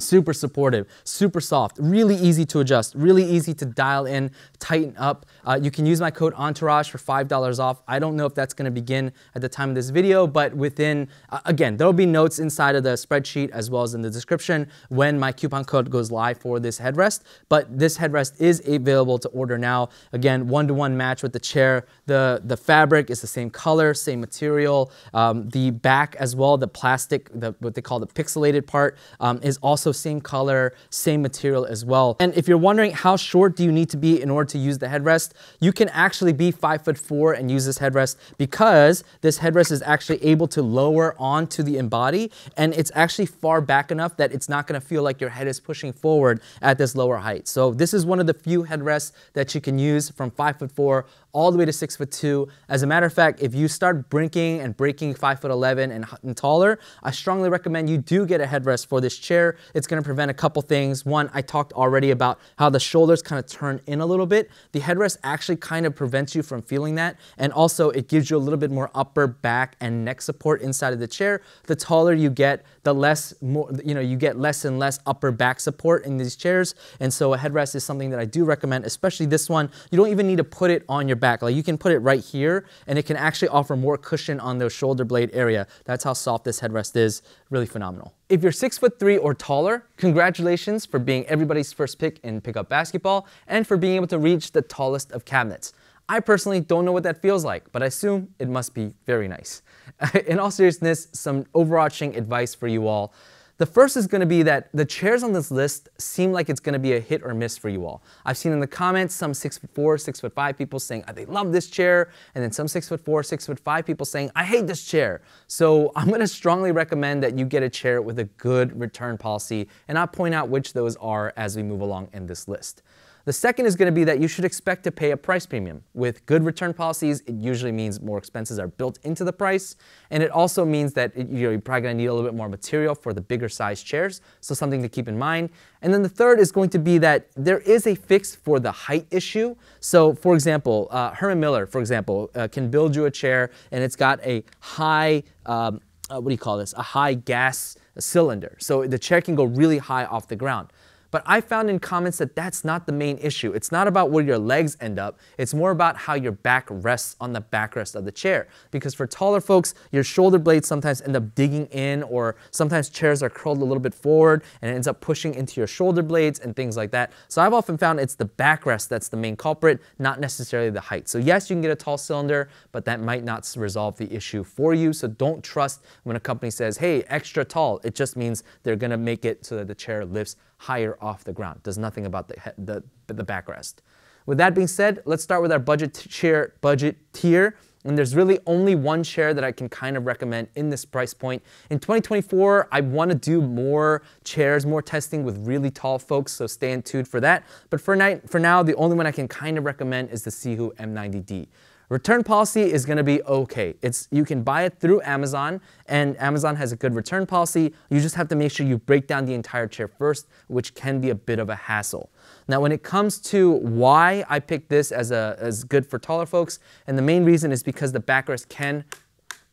Super supportive, super soft, really easy to adjust, really easy to dial in, tighten up. Uh, you can use my code Ahntourage for $5 off. I don't know if that's gonna begin at the time of this video, but within, uh, again, there'll be notes inside of the spreadsheet as well as in the description when my coupon code goes live for this headrest. But this headrest is available to order now. Again, one-to-one -one match with the chair. The, the fabric is the same color, same material. Um, the back as well, the plastic, the, what they call the pixelated part, um, is also also same color, same material as well. And if you're wondering how short do you need to be in order to use the headrest, you can actually be five foot four and use this headrest because this headrest is actually able to lower onto the embody and it's actually far back enough that it's not gonna feel like your head is pushing forward at this lower height. So this is one of the few headrests that you can use from five foot four all the way to six foot two. As a matter of fact, if you start breaking and breaking five foot 11 and, and taller, I strongly recommend you do get a headrest for this chair. It's gonna prevent a couple things. One, I talked already about how the shoulders kind of turn in a little bit. The headrest actually kind of prevents you from feeling that. And also it gives you a little bit more upper back and neck support inside of the chair. The taller you get, the less more, you know, you get less and less upper back support in these chairs. And so a headrest is something that I do recommend, especially this one. You don't even need to put it on your back. Like you can put it right here and it can actually offer more cushion on the shoulder blade area. That's how soft this headrest is. Really phenomenal. If you're six foot three or taller, congratulations for being everybody's first pick in pickup basketball and for being able to reach the tallest of cabinets. I personally don't know what that feels like, but I assume it must be very nice. in all seriousness, some overarching advice for you all. The first is going to be that the chairs on this list seem like it's going to be a hit or miss for you all. I've seen in the comments some six foot four, six foot five people saying they love this chair, and then some six foot four, six foot five people saying I hate this chair. So I'm going to strongly recommend that you get a chair with a good return policy, and I'll point out which those are as we move along in this list. The second is going to be that you should expect to pay a price premium. With good return policies, it usually means more expenses are built into the price, and it also means that it, you are probably going to need a little bit more material for the bigger size chairs, so something to keep in mind. And then the third is going to be that there is a fix for the height issue. So, for example, uh, Herman Miller, for example, uh, can build you a chair, and it's got a high um, uh, what do you call this? A high gas cylinder. So the chair can go really high off the ground. But I found in comments that that's not the main issue. It's not about where your legs end up. It's more about how your back rests on the backrest of the chair. Because for taller folks, your shoulder blades sometimes end up digging in or sometimes chairs are curled a little bit forward and it ends up pushing into your shoulder blades and things like that. So I've often found it's the backrest that's the main culprit, not necessarily the height. So yes, you can get a tall cylinder, but that might not resolve the issue for you. So don't trust when a company says, hey, extra tall. It just means they're gonna make it so that the chair lifts higher off the ground. Does nothing about the, the, the backrest. With that being said, let's start with our budget chair budget tier. And there's really only one chair that I can kind of recommend in this price point. In 2024, I want to do more chairs, more testing with really tall folks, so stay tuned for that. But for, night, for now, the only one I can kind of recommend is the Sihoo M90D. Return policy is going to be okay. It's you can buy it through Amazon and Amazon has a good return policy. You just have to make sure you break down the entire chair first, which can be a bit of a hassle. Now, when it comes to why I picked this as a as good for taller folks, and the main reason is because the backrest can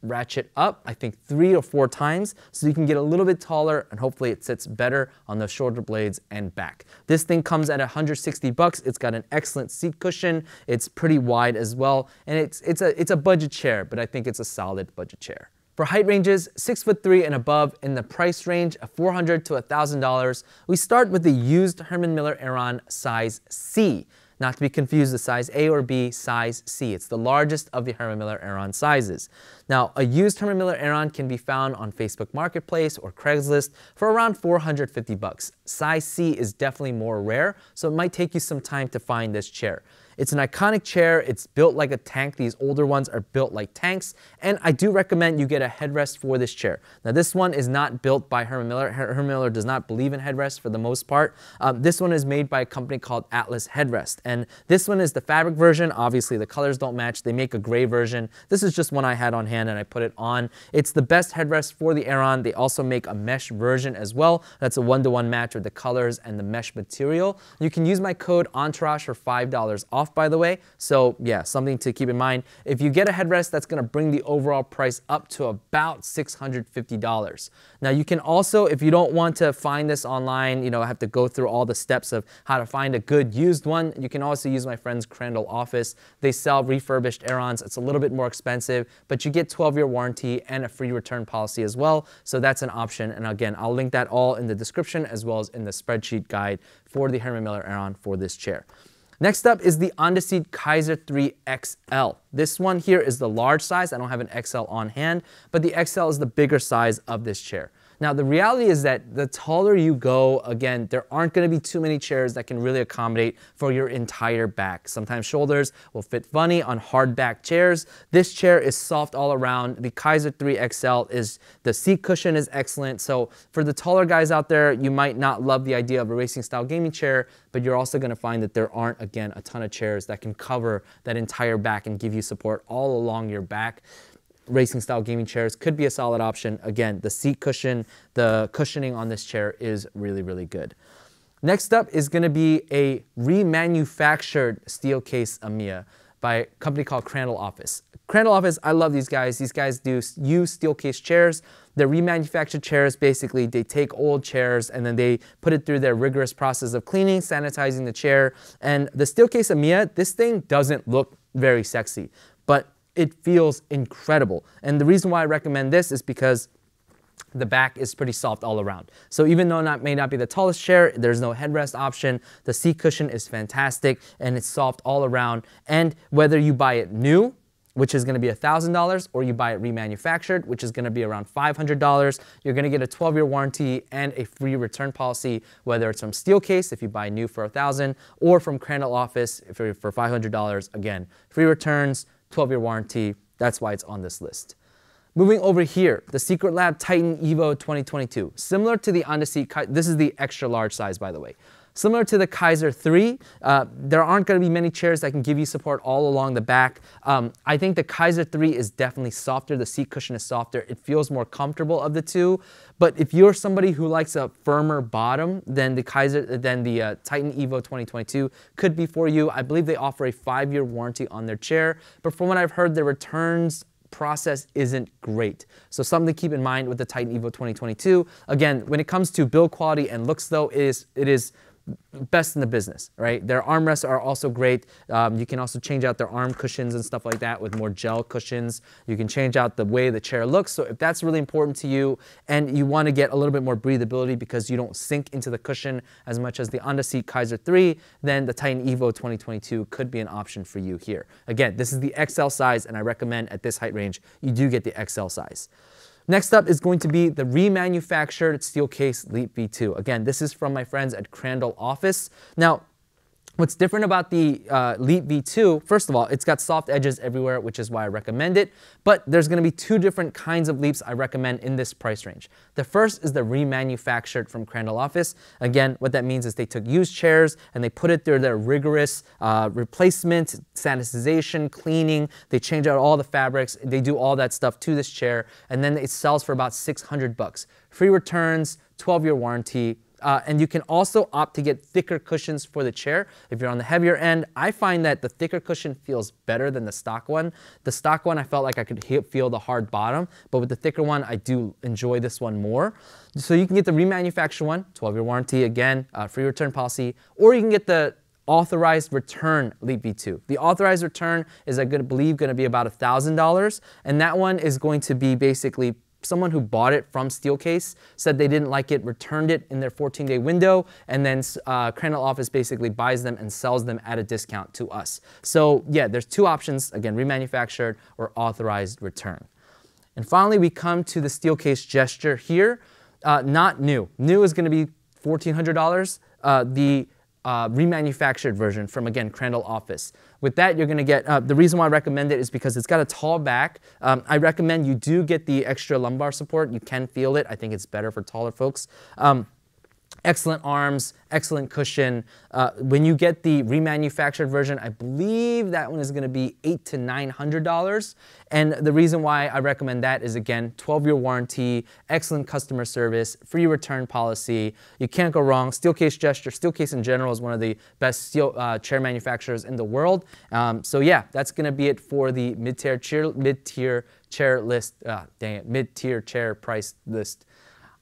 ratchet up, I think three or four times, so you can get a little bit taller and hopefully it sits better on the shoulder blades and back. This thing comes at 160 bucks. It's got an excellent seat cushion. It's pretty wide as well, and it's, it's, a, it's a budget chair, but I think it's a solid budget chair. For height ranges, 6 foot 3 and above in the price range of 400 to $1,000, we start with the used Herman Miller Aeron size C. Not to be confused with size A or B, size C. It's the largest of the Herman Miller Aeron sizes. Now, a used Herman Miller Aeron can be found on Facebook Marketplace or Craigslist for around 450 bucks. Size C is definitely more rare, so it might take you some time to find this chair. It's an iconic chair. It's built like a tank. These older ones are built like tanks. And I do recommend you get a headrest for this chair. Now, this one is not built by Herman Miller. Herman Miller does not believe in headrests for the most part. Um, this one is made by a company called Atlas Headrest. And this one is the fabric version. Obviously, the colors don't match. They make a gray version. This is just one I had on hand and I put it on. It's the best headrest for the Aeron. They also make a mesh version as well. That's a one-to-one -one match with the colors and the mesh material. You can use my code Ahntourage for $5 off off, by the way. So yeah, something to keep in mind. If you get a headrest, that's gonna bring the overall price up to about $650. Now you can also, if you don't want to find this online, you know, have to go through all the steps of how to find a good used one, you can also use my friend's Crandall office. They sell refurbished Aerons. It's a little bit more expensive, but you get 12 year warranty and a free return policy as well. So that's an option. And again, I'll link that all in the description as well as in the spreadsheet guide for the Herman Miller Aeron for this chair. Next up is the Andaseat Kaiser 3 XL. This one here is the large size. I don't have an XL on hand, but the XL is the bigger size of this chair. Now, the reality is that the taller you go, again, there aren't going to be too many chairs that can really accommodate for your entire back. Sometimes shoulders will fit funny on hard back chairs. This chair is soft all around. The Kaiser 3 XL is, the seat cushion is excellent. So for the taller guys out there, you might not love the idea of a racing style gaming chair, but you're also going to find that there aren't, again, a ton of chairs that can cover that entire back and give you support all along your back racing style gaming chairs could be a solid option. Again, the seat cushion, the cushioning on this chair is really, really good. Next up is gonna be a remanufactured Steelcase Amia by a company called Crandall Office. Crandall Office, I love these guys. These guys do use Steelcase chairs. They're remanufactured chairs. Basically, they take old chairs and then they put it through their rigorous process of cleaning, sanitizing the chair. And the Steelcase Amia, this thing doesn't look very sexy, it feels incredible. And the reason why I recommend this is because the back is pretty soft all around. So even though that may not be the tallest chair, there's no headrest option. The seat cushion is fantastic and it's soft all around. And whether you buy it new, which is gonna be $1,000, or you buy it remanufactured, which is gonna be around $500, you're gonna get a 12-year warranty and a free return policy, whether it's from Steelcase if you buy new for 1000 or from Crandall Office for, for $500. Again, free returns, 12 year warranty. That's why it's on this list. Moving over here, the Secretlab Titan Evo 2022. Similar to the Andaseat, this is the extra large size by the way. Similar to the Kaiser 3, uh, there aren't going to be many chairs that can give you support all along the back. Um, I think the Kaiser 3 is definitely softer. The seat cushion is softer. It feels more comfortable of the two. But if you're somebody who likes a firmer bottom, then the Kaiser, then the uh, Titan Evo 2022 could be for you. I believe they offer a five-year warranty on their chair, but from what I've heard, the returns process isn't great. So something to keep in mind with the Titan Evo 2022. Again, when it comes to build quality and looks though, it is, it is best in the business, right? Their armrests are also great. Um, you can also change out their arm cushions and stuff like that with more gel cushions. You can change out the way the chair looks. So if that's really important to you and you want to get a little bit more breathability because you don't sink into the cushion as much as the Andaseat Kaiser 3, then the Titan Evo 2022 could be an option for you here. Again, this is the XL size and I recommend at this height range, you do get the XL size. Next up is going to be the remanufactured Steelcase Leap V2. Again, this is from my friends at Crandall Office. Now, What's different about the uh, Leap V2, first of all, it's got soft edges everywhere, which is why I recommend it, but there's gonna be two different kinds of Leaps I recommend in this price range. The first is the remanufactured from Crandall Office. Again, what that means is they took used chairs and they put it through their rigorous uh, replacement, sanitization, cleaning, they change out all the fabrics, they do all that stuff to this chair, and then it sells for about 600 bucks. Free returns, 12 year warranty, uh, and you can also opt to get thicker cushions for the chair. If you're on the heavier end, I find that the thicker cushion feels better than the stock one. The stock one, I felt like I could feel the hard bottom, but with the thicker one, I do enjoy this one more. So you can get the remanufactured one, 12-year warranty, again, uh, free return policy, or you can get the authorized return Leap V2. The authorized return is, I believe, going to be about $1,000, and that one is going to be basically someone who bought it from Steelcase said they didn't like it, returned it in their 14-day window, and then uh, Crandall Office basically buys them and sells them at a discount to us. So yeah, there's two options, again, remanufactured or authorized return. And finally, we come to the Steelcase gesture here. Uh, not new. New is going to be $1,400. Uh, the uh, remanufactured version from, again, Crandall Office. With that, you're going to get, uh, the reason why I recommend it is because it's got a tall back. Um, I recommend you do get the extra lumbar support. You can feel it. I think it's better for taller folks. Um, excellent arms, excellent cushion. Uh, when you get the remanufactured version, I believe that one is going to be eight to nine hundred dollars. And the reason why I recommend that is again, 12-year warranty, excellent customer service, free return policy. You can't go wrong. Steelcase Gesture, Steelcase in general is one of the best steel uh, chair manufacturers in the world. Um, so yeah, that's going to be it for the mid-tier chair, mid-tier chair list. Uh, dang it, mid-tier chair price list.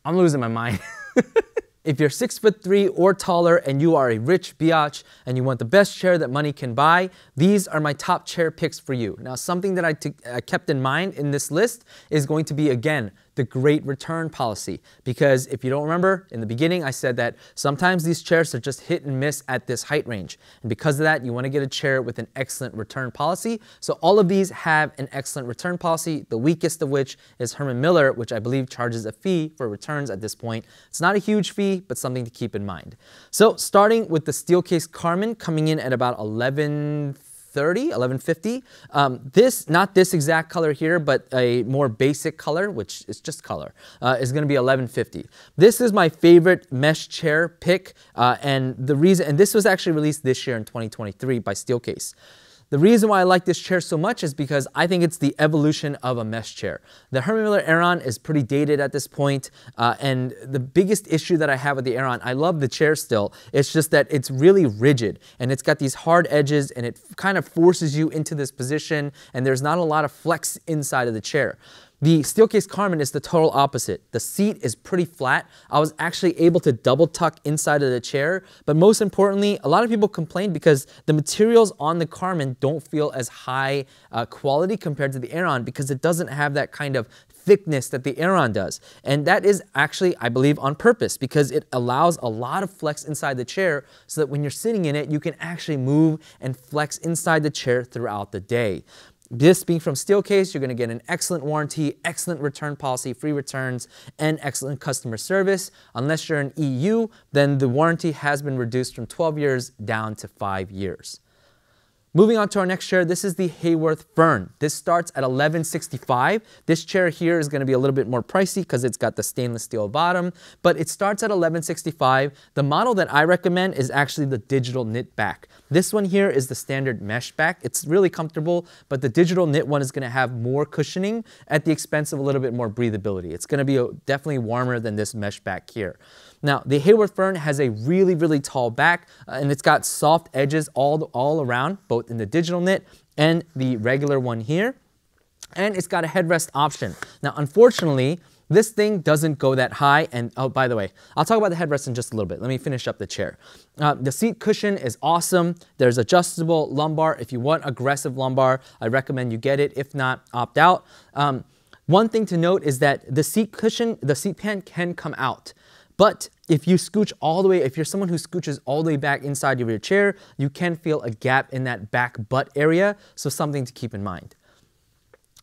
I'm losing my mind. If you're six foot three or taller and you are a rich biatch and you want the best chair that money can buy, these are my top chair picks for you. Now, something that I kept in mind in this list is going to be, again, the great return policy. Because if you don't remember, in the beginning I said that sometimes these chairs are just hit and miss at this height range. And because of that, you want to get a chair with an excellent return policy. So all of these have an excellent return policy, the weakest of which is Herman Miller, which I believe charges a fee for returns at this point. It's not a huge fee, but something to keep in mind. So starting with the Steelcase Karman coming in at about 11 1130, 1150. Um, this, not this exact color here, but a more basic color, which is just color, uh, is gonna be 1150. This is my favorite mesh chair pick, uh, and the reason, and this was actually released this year in 2023 by Steelcase. The reason why I like this chair so much is because I think it's the evolution of a mesh chair. The Herman Miller Aeron is pretty dated at this point, uh, and the biggest issue that I have with the Aeron, I love the chair still, it's just that it's really rigid, and it's got these hard edges, and it kind of forces you into this position, and there's not a lot of flex inside of the chair. The Steelcase Karman is the total opposite. The seat is pretty flat. I was actually able to double tuck inside of the chair, but most importantly, a lot of people complain because the materials on the Karman don't feel as high uh, quality compared to the Aeron because it doesn't have that kind of thickness that the Aeron does. And that is actually, I believe, on purpose because it allows a lot of flex inside the chair so that when you're sitting in it, you can actually move and flex inside the chair throughout the day. This being from Steelcase, you're going to get an excellent warranty, excellent return policy, free returns, and excellent customer service. Unless you're an EU, then the warranty has been reduced from 12 years down to 5 years. Moving on to our next chair, this is the Haworth Fern. This starts at 1165. This chair here is going to be a little bit more pricey because it's got the stainless steel bottom, but it starts at 1165. The model that I recommend is actually the digital knit back. This one here is the standard mesh back. It's really comfortable, but the digital knit one is going to have more cushioning at the expense of a little bit more breathability. It's going to be uh, definitely warmer than this mesh back here. Now, the Haworth Fern has a really, really tall back, uh, and it's got soft edges all, all around, both in the digital knit and the regular one here. And it's got a headrest option. Now, unfortunately, this thing doesn't go that high. And oh, by the way, I'll talk about the headrest in just a little bit. Let me finish up the chair. Uh, the seat cushion is awesome. There's adjustable lumbar. If you want aggressive lumbar, I recommend you get it. If not, opt out. Um, one thing to note is that the seat cushion, the seat pan can come out. But if you scooch all the way, if you're someone who scooches all the way back inside of your chair, you can feel a gap in that back butt area, so something to keep in mind.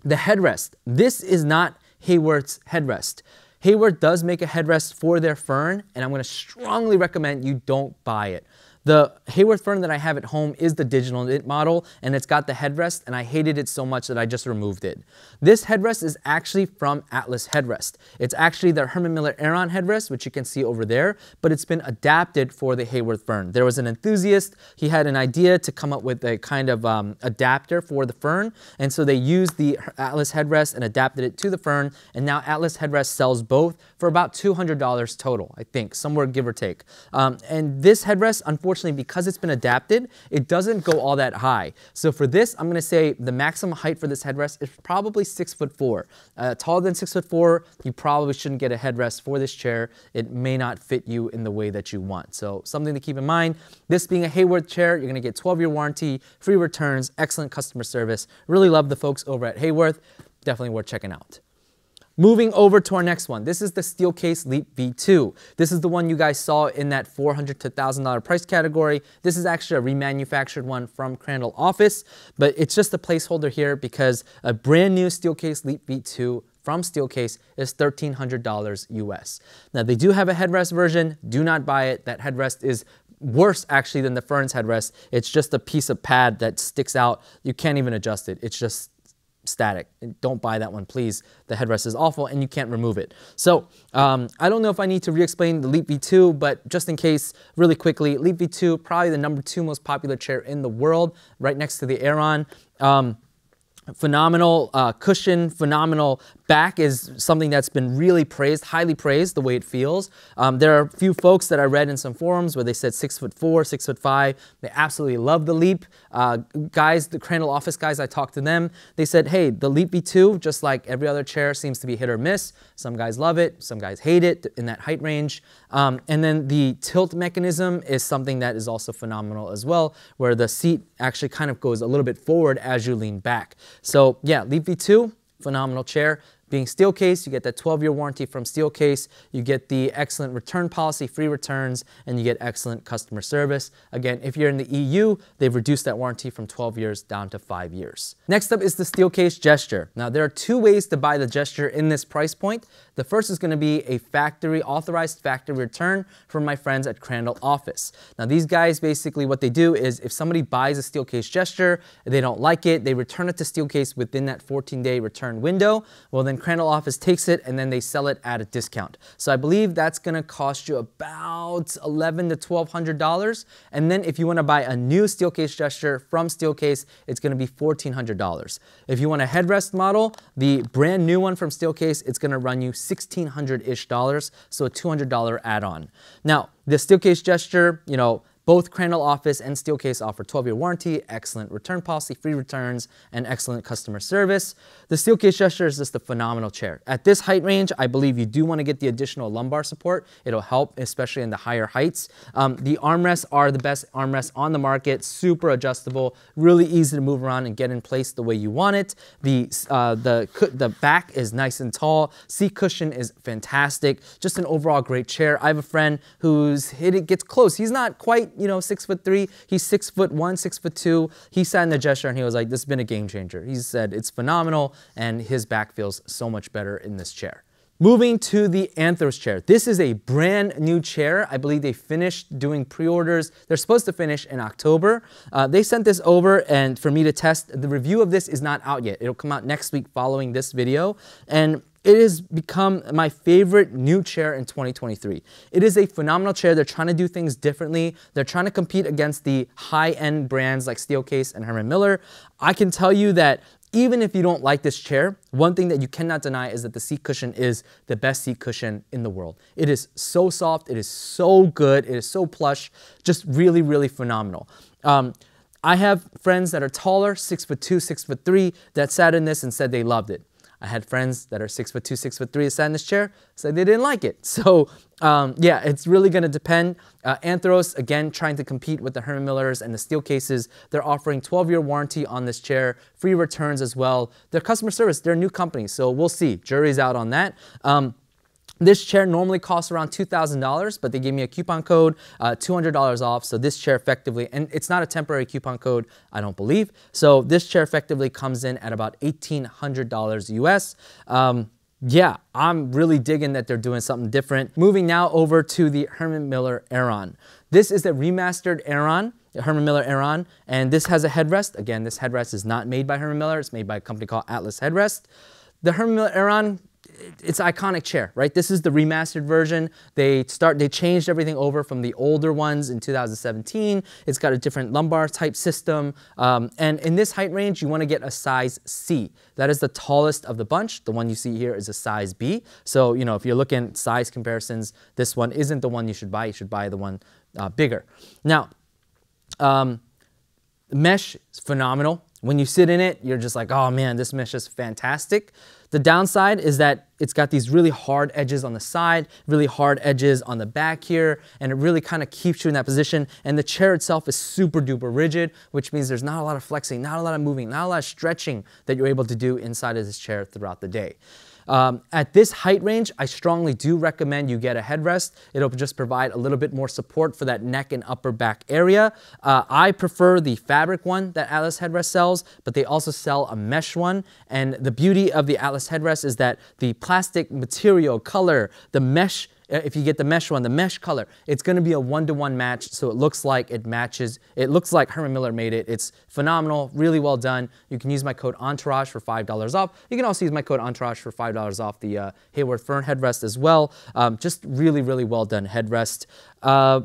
The headrest. This is not Haworth's headrest. Haworth does make a headrest for their fern, and I'm going to strongly recommend you don't buy it. The Haworth fern that I have at home is the digital knit model and it's got the headrest and I hated it so much that I just removed it. This headrest is actually from Atlas Headrest. It's actually the Herman Miller Aeron headrest, which you can see over there, but it's been adapted for the Haworth fern. There was an enthusiast, he had an idea to come up with a kind of um, adapter for the fern, and so they used the Atlas headrest and adapted it to the fern, and now Atlas headrest sells both for about $200 total, I think, somewhere give or take. Um, and this headrest, unfortunately, unfortunately, because it's been adapted, it doesn't go all that high. So for this, I'm gonna say the maximum height for this headrest is probably six foot four. Uh, taller than six foot four, you probably shouldn't get a headrest for this chair. It may not fit you in the way that you want. So something to keep in mind. This being a Haworth chair, you're gonna get 12 year warranty, free returns, excellent customer service. Really love the folks over at Haworth. Definitely worth checking out. Moving over to our next one. This is the Steelcase Leap V2. This is the one you guys saw in that 400 to $1,000 price category. This is actually a remanufactured one from Crandall Office, but it's just a placeholder here because a brand new Steelcase Leap V2 from Steelcase is $1,300 US. Now they do have a headrest version, do not buy it. That headrest is worse actually than the Fern's headrest. It's just a piece of pad that sticks out. You can't even adjust it. It's just static. Don't buy that one, please. The headrest is awful and you can't remove it. So um, I don't know if I need to re-explain the Leap V2, but just in case, really quickly, Leap V2, probably the number two most popular chair in the world, right next to the Aeron. Um, phenomenal uh, cushion, phenomenal back is something that's been really praised, highly praised, the way it feels. Um, there are a few folks that I read in some forums where they said six foot four, six foot five. They absolutely love the Leap. Uh, guys, the Crandall office guys, I talked to them. They said, hey, the Leap V2, just like every other chair, seems to be hit or miss. Some guys love it, some guys hate it in that height range. Um, and then the tilt mechanism is something that is also phenomenal as well, where the seat actually kind of goes a little bit forward as you lean back. So yeah, Leap V2, phenomenal chair. Being Steelcase, you get that 12-year warranty from Steelcase, you get the excellent return policy, free returns, and you get excellent customer service. Again, if you're in the EU, they've reduced that warranty from 12 years down to 5 years. Next up is the Steelcase Gesture. Now, there are two ways to buy the Gesture in this price point. The first is going to be a factory, authorized factory return from my friends at Crandall Office. Now, these guys basically what they do is if somebody buys a Steelcase Gesture, they don't like it, they return it to Steelcase within that 14-day return window. Well, then Crandall Office takes it and then they sell it at a discount. So I believe that's gonna cost you about 11 to $1,200. And then if you wanna buy a new Steelcase gesture from Steelcase, it's gonna be $1,400. If you want a headrest model, the brand new one from Steelcase, it's gonna run you 1600-ish dollars, so a $200 add-on. Now, the Steelcase gesture, you know, both Crandall Office and Steelcase offer 12-year warranty, excellent return policy, free returns, and excellent customer service. The Steelcase Gesture is just a phenomenal chair. At this height range, I believe you do want to get the additional lumbar support. It'll help, especially in the higher heights. Um, the armrests are the best armrests on the market, super adjustable, really easy to move around and get in place the way you want it. The, uh, the, the back is nice and tall. Seat cushion is fantastic. Just an overall great chair. I have a friend who's hit it gets close. He's not quite you know, six foot three. He's six foot one, six foot two. He sat in the gesture and he was like, this has been a game changer. He said it's phenomenal and his back feels so much better in this chair. Moving to the Anthros chair. This is a brand new chair. I believe they finished doing pre-orders. They're supposed to finish in October. Uh, they sent this over and for me to test. The review of this is not out yet. It'll come out next week following this video. And it has become my favorite new chair in 2023. It is a phenomenal chair. They're trying to do things differently. They're trying to compete against the high-end brands like Steelcase and Herman Miller. I can tell you that even if you don't like this chair, one thing that you cannot deny is that the seat cushion is the best seat cushion in the world. It is so soft, it is so good, it is so plush, just really, really phenomenal. Um, I have friends that are taller, six foot two, six foot three, that sat in this and said they loved it. I had friends that are six foot two, six foot three sat in this chair, said they didn't like it. So um, yeah, it's really going to depend. Uh, Anthros, again, trying to compete with the Herman Millers and the Steelcases. They're offering 12-year warranty on this chair, free returns as well. Their customer service, they're a new company, so we'll see. Jury's out on that. Um, this chair normally costs around $2,000, but they gave me a coupon code, uh, $200 off. So this chair effectively, and it's not a temporary coupon code, I don't believe. So this chair effectively comes in at about $1,800 US. Um, yeah, I'm really digging that they're doing something different. Moving now over to the Herman Miller Aeron. This is the remastered Aeron. Herman Miller Aeron, and this has a headrest. Again, this headrest is not made by Herman Miller. It's made by a company called Atlas Headrest. The Herman Miller Aeron it's iconic chair, right? This is the remastered version. They start, they changed everything over from the older ones in 2017. It's got a different lumbar type system. Um, and in this height range, you wanna get a size C. That is the tallest of the bunch. The one you see here is a size B. So, you know, if you're looking size comparisons, this one isn't the one you should buy. You should buy the one uh, bigger. Now, um, mesh is phenomenal. When you sit in it, you're just like, oh man, this mesh is fantastic. The downside is that it's got these really hard edges on the side, really hard edges on the back here, and it really kind of keeps you in that position. And the chair itself is super duper rigid, which means there's not a lot of flexing, not a lot of moving, not a lot of stretching that you're able to do inside of this chair throughout the day. Um, at this height range, I strongly do recommend you get a headrest. It'll just provide a little bit more support for that neck and upper back area. Uh, I prefer the fabric one that Atlas Headrest sells, but they also sell a mesh one. And the beauty of the Atlas Headrest is that the plastic material, color, the mesh if you get the mesh one, the mesh color, it's gonna be a one-to-one -one match, so it looks like it matches, it looks like Herman Miller made it. It's phenomenal, really well done. You can use my code Ahntourage for $5 off. You can also use my code Ahntourage for $5 off the uh, Haworth Fern headrest as well. Um, just really, really well done headrest. Uh,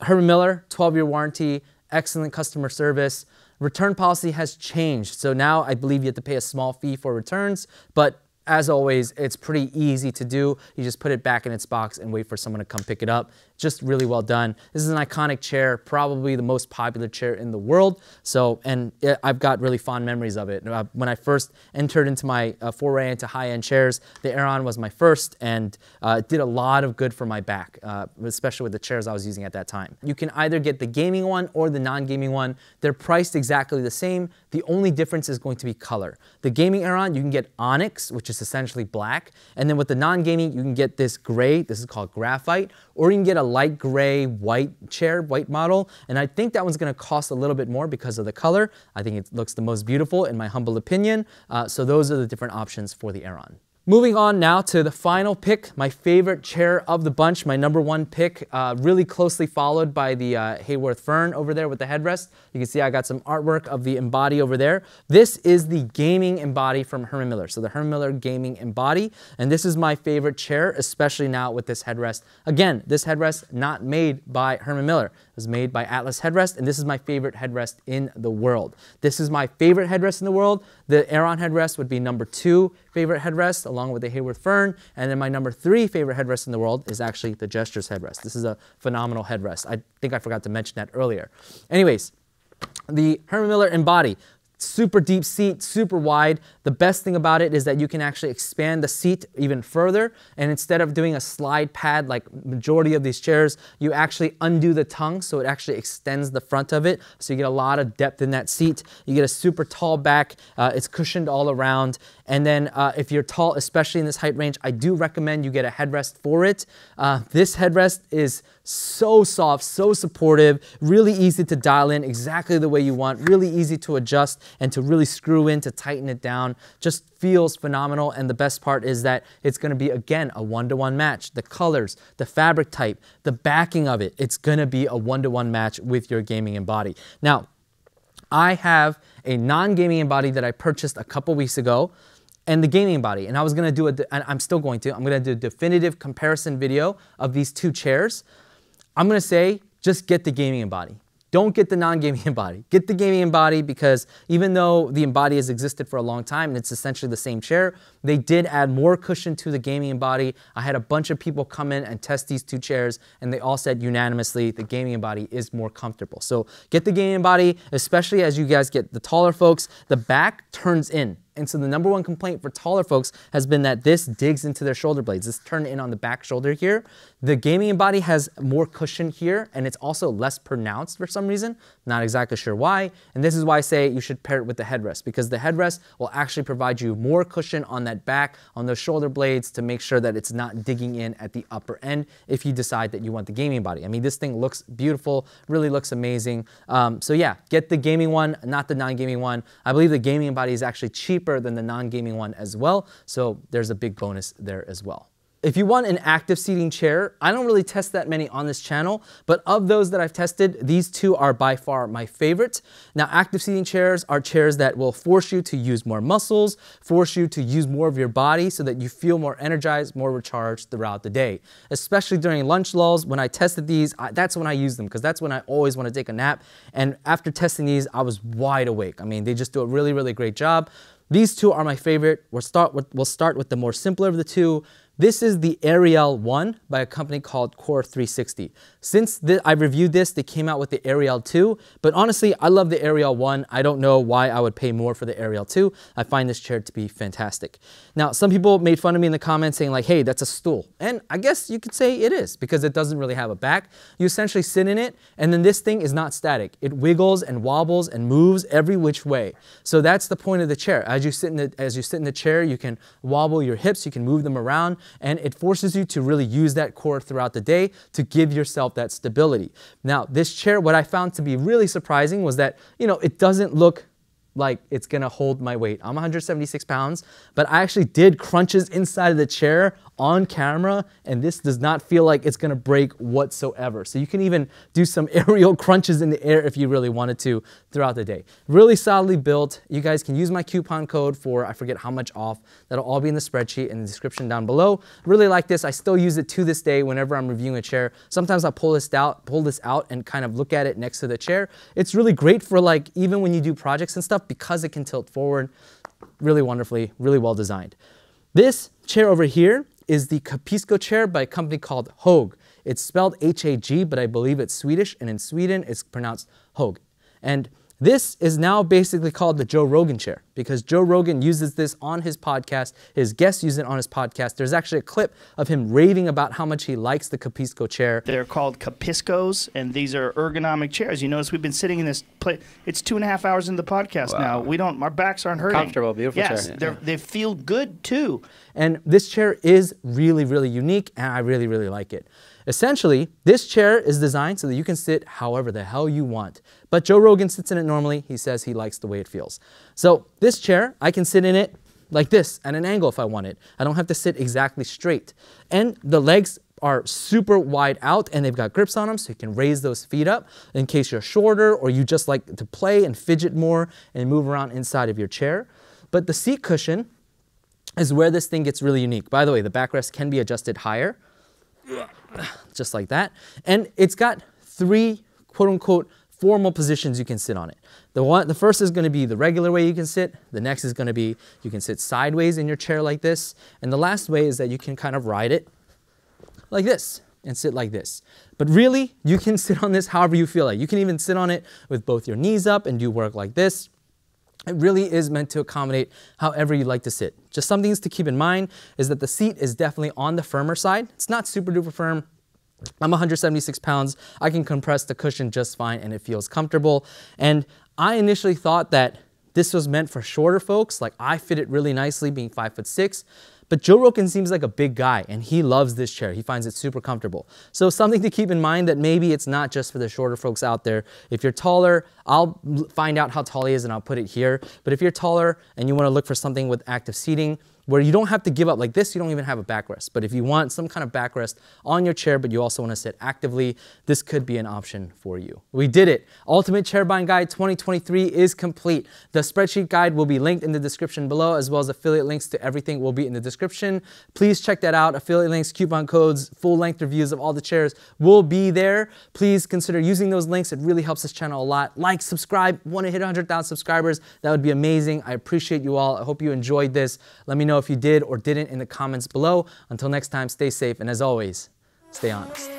Herman Miller, 12-year warranty, excellent customer service. Return policy has changed. So now I believe you have to pay a small fee for returns, but as always, it's pretty easy to do. You just put it back in its box and wait for someone to come pick it up. Just really well done. This is an iconic chair, probably the most popular chair in the world. So, and it, I've got really fond memories of it. Uh, when I first entered into my uh, foray into high-end chairs, the Aeron was my first and uh, did a lot of good for my back, uh, especially with the chairs I was using at that time. You can either get the gaming one or the non-gaming one. They're priced exactly the same. The only difference is going to be color. The gaming Aeron, you can get onyx, which is essentially black. And then with the non-gaming, you can get this gray, this is called graphite, or you can get a light gray white chair, white model. And I think that one's gonna cost a little bit more because of the color. I think it looks the most beautiful in my humble opinion. Uh, so those are the different options for the Aeron. Moving on now to the final pick, my favorite chair of the bunch, my number one pick, uh, really closely followed by the uh, Haworth Fern over there with the headrest. You can see I got some artwork of the Embody over there. This is the gaming Embody from Herman Miller. So the Herman Miller Gaming Embody, and this is my favorite chair, especially now with this headrest. Again, this headrest not made by Herman Miller. It was made by Atlas Headrest, and this is my favorite headrest in the world. This is my favorite headrest in the world. The Aeron headrest would be number two favorite headrest, along with the Haworth Fern. And then my number three favorite headrest in the world is actually the Gestures headrest. This is a phenomenal headrest. I think I forgot to mention that earlier. Anyways, the Herman Miller Embody super deep seat, super wide. The best thing about it is that you can actually expand the seat even further. And instead of doing a slide pad like majority of these chairs, you actually undo the tongue so it actually extends the front of it. So you get a lot of depth in that seat. You get a super tall back. Uh, it's cushioned all around. And then uh, if you're tall, especially in this height range, I do recommend you get a headrest for it. Uh, this headrest is so soft, so supportive, really easy to dial in exactly the way you want, really easy to adjust. and to really screw in to tighten it down just feels phenomenal. And the best part is that it's gonna be, again, a one-to-one match. The colors, the fabric type, the backing of it, it's gonna be a one-to-one match with your gaming embody. Now, I have a non-gaming embody that I purchased a couple weeks ago and the gaming Embody. And I was gonna do a, and I'm still going to, I'm gonna do a definitive comparison video of these two chairs. I'm gonna say, just get the gaming embody. Don't get the non-gaming embody. Get the gaming embody because even though the embody has existed for a long time and it's essentially the same chair, they did add more cushion to the gaming embody. I had a bunch of people come in and test these two chairs and they all said unanimously the gaming embody is more comfortable. So get the gaming embody, especially as you guys get the taller folks, the back turns in. And so the number one complaint for taller folks has been that this digs into their shoulder blades. This turned in on the back shoulder here. The gaming Embody has more cushion here and it's also less pronounced for some reason. Not exactly sure why. And this is why I say you should pair it with the headrest because the headrest will actually provide you more cushion on that back, on those shoulder blades to make sure that it's not digging in at the upper end if you decide that you want the gaming Embody. I mean, this thing looks beautiful, really looks amazing. Um, so yeah, get the gaming one, not the non-gaming one. I believe the gaming Embody is actually cheap cheaper than the non-gaming one as well. So there's a big bonus there as well. If you want an active seating chair, I don't really test that many on this channel, but of those that I've tested, these two are by far my favorite. Now, active seating chairs are chairs that will force you to use more muscles, force you to use more of your body so that you feel more energized, more recharged throughout the day. Especially during lunch lulls, when I tested these, I, that's when I use them because that's when I always want to take a nap. And after testing these, I was wide awake. I mean, they just do a really, really great job. These two are my favorite. We'll start with, we'll start with the more simpler of the two. This is the Ariel 1 by a company called Core 360. Since I reviewed this, they came out with the Ariel 2, but honestly, I love the Ariel 1. I don't know why I would pay more for the Ariel 2. I find this chair to be fantastic. Now, some people made fun of me in the comments saying like, hey, that's a stool. And I guess you could say it is because it doesn't really have a back. You essentially sit in it, and then this thing is not static. It wiggles and wobbles and moves every which way. So that's the point of the chair. As you sit in the, as you sit in the chair, you can wobble your hips, you can move them around, and it forces you to really use that core throughout the day to give yourself that stability. Now, this chair, what I found to be really surprising was that, you know, it doesn't look like it's gonna hold my weight. I'm 176 pounds, but I actually did crunches inside of the chair on camera, and this does not feel like it's gonna break whatsoever. So you can even do some aerial crunches in the air if you really wanted to throughout the day. Really solidly built. You guys can use my coupon code for, I forget how much off. That'll all be in the spreadsheet in the description down below. Really like this. I still use it to this day whenever I'm reviewing a chair. Sometimes I'll pull this out, pull this out and kind of look at it next to the chair. It's really great for like, even when you do projects and stuff, because it can tilt forward really wonderfully, really well designed. This chair over here is the Capisco chair by a company called Hogue. It's spelled H-A-G, but I believe it's Swedish, and in Sweden it's pronounced Hogue. And this is now basically called the Joe Rogan chair because Joe Rogan uses this on his podcast. His guests use it on his podcast. There's actually a clip of him raving about how much he likes the Capisco chair. They're called Capiscos, and these are ergonomic chairs. You notice we've been sitting in this place. It's two and a half hours into the podcast wow. now. We don't. Our backs aren't hurting. Comfortable, beautiful yes, chair. Yeah. they feel good too. And this chair is really, really unique, and I really, really like it. Essentially, this chair is designed so that you can sit however the hell you want. But Joe Rogan sits in it normally. He says he likes the way it feels. So this chair, I can sit in it like this at an angle if I want it. I don't have to sit exactly straight. And the legs are super wide out and they've got grips on them so you can raise those feet up in case you're shorter or you just like to play and fidget more and move around inside of your chair. But the seat cushion is where this thing gets really unique. By the way, the backrest can be adjusted higher just like that. And it's got three quote unquote formal positions you can sit on it. The, one, the first is going to be the regular way you can sit. The next is going to be you can sit sideways in your chair like this. And the last way is that you can kind of ride it like this and sit like this. But really, you can sit on this however you feel like. You can even sit on it with both your knees up and do work like this. It really is meant to accommodate however you like to sit. Just some things to keep in mind is that the seat is definitely on the firmer side. It's not super duper firm. I'm 176 pounds. I can compress the cushion just fine and it feels comfortable. And I initially thought that this was meant for shorter folks. Like I fit it really nicely being five foot six. But Joe Rogan seems like a big guy and he loves this chair. He finds it super comfortable. So something to keep in mind that maybe it's not just for the shorter folks out there. If you're taller, I'll find out how tall he is and I'll put it here. But if you're taller and you wanna look for something with active seating, where you don't have to give up like this, you don't even have a backrest. But if you want some kind of backrest on your chair, but you also want to sit actively, this could be an option for you. We did it. Ultimate Chair Buying Guide 2023 is complete. The spreadsheet guide will be linked in the description below, as well as affiliate links to everything will be in the description. Please check that out. Affiliate links, coupon codes, full length reviews of all the chairs will be there. Please consider using those links. It really helps this channel a lot. Like, subscribe, want to hit 100,000 subscribers. That would be amazing. I appreciate you all. I hope you enjoyed this. Let me know know if you did or didn't in the comments below. Until next time, stay safe, and as always, stay honest.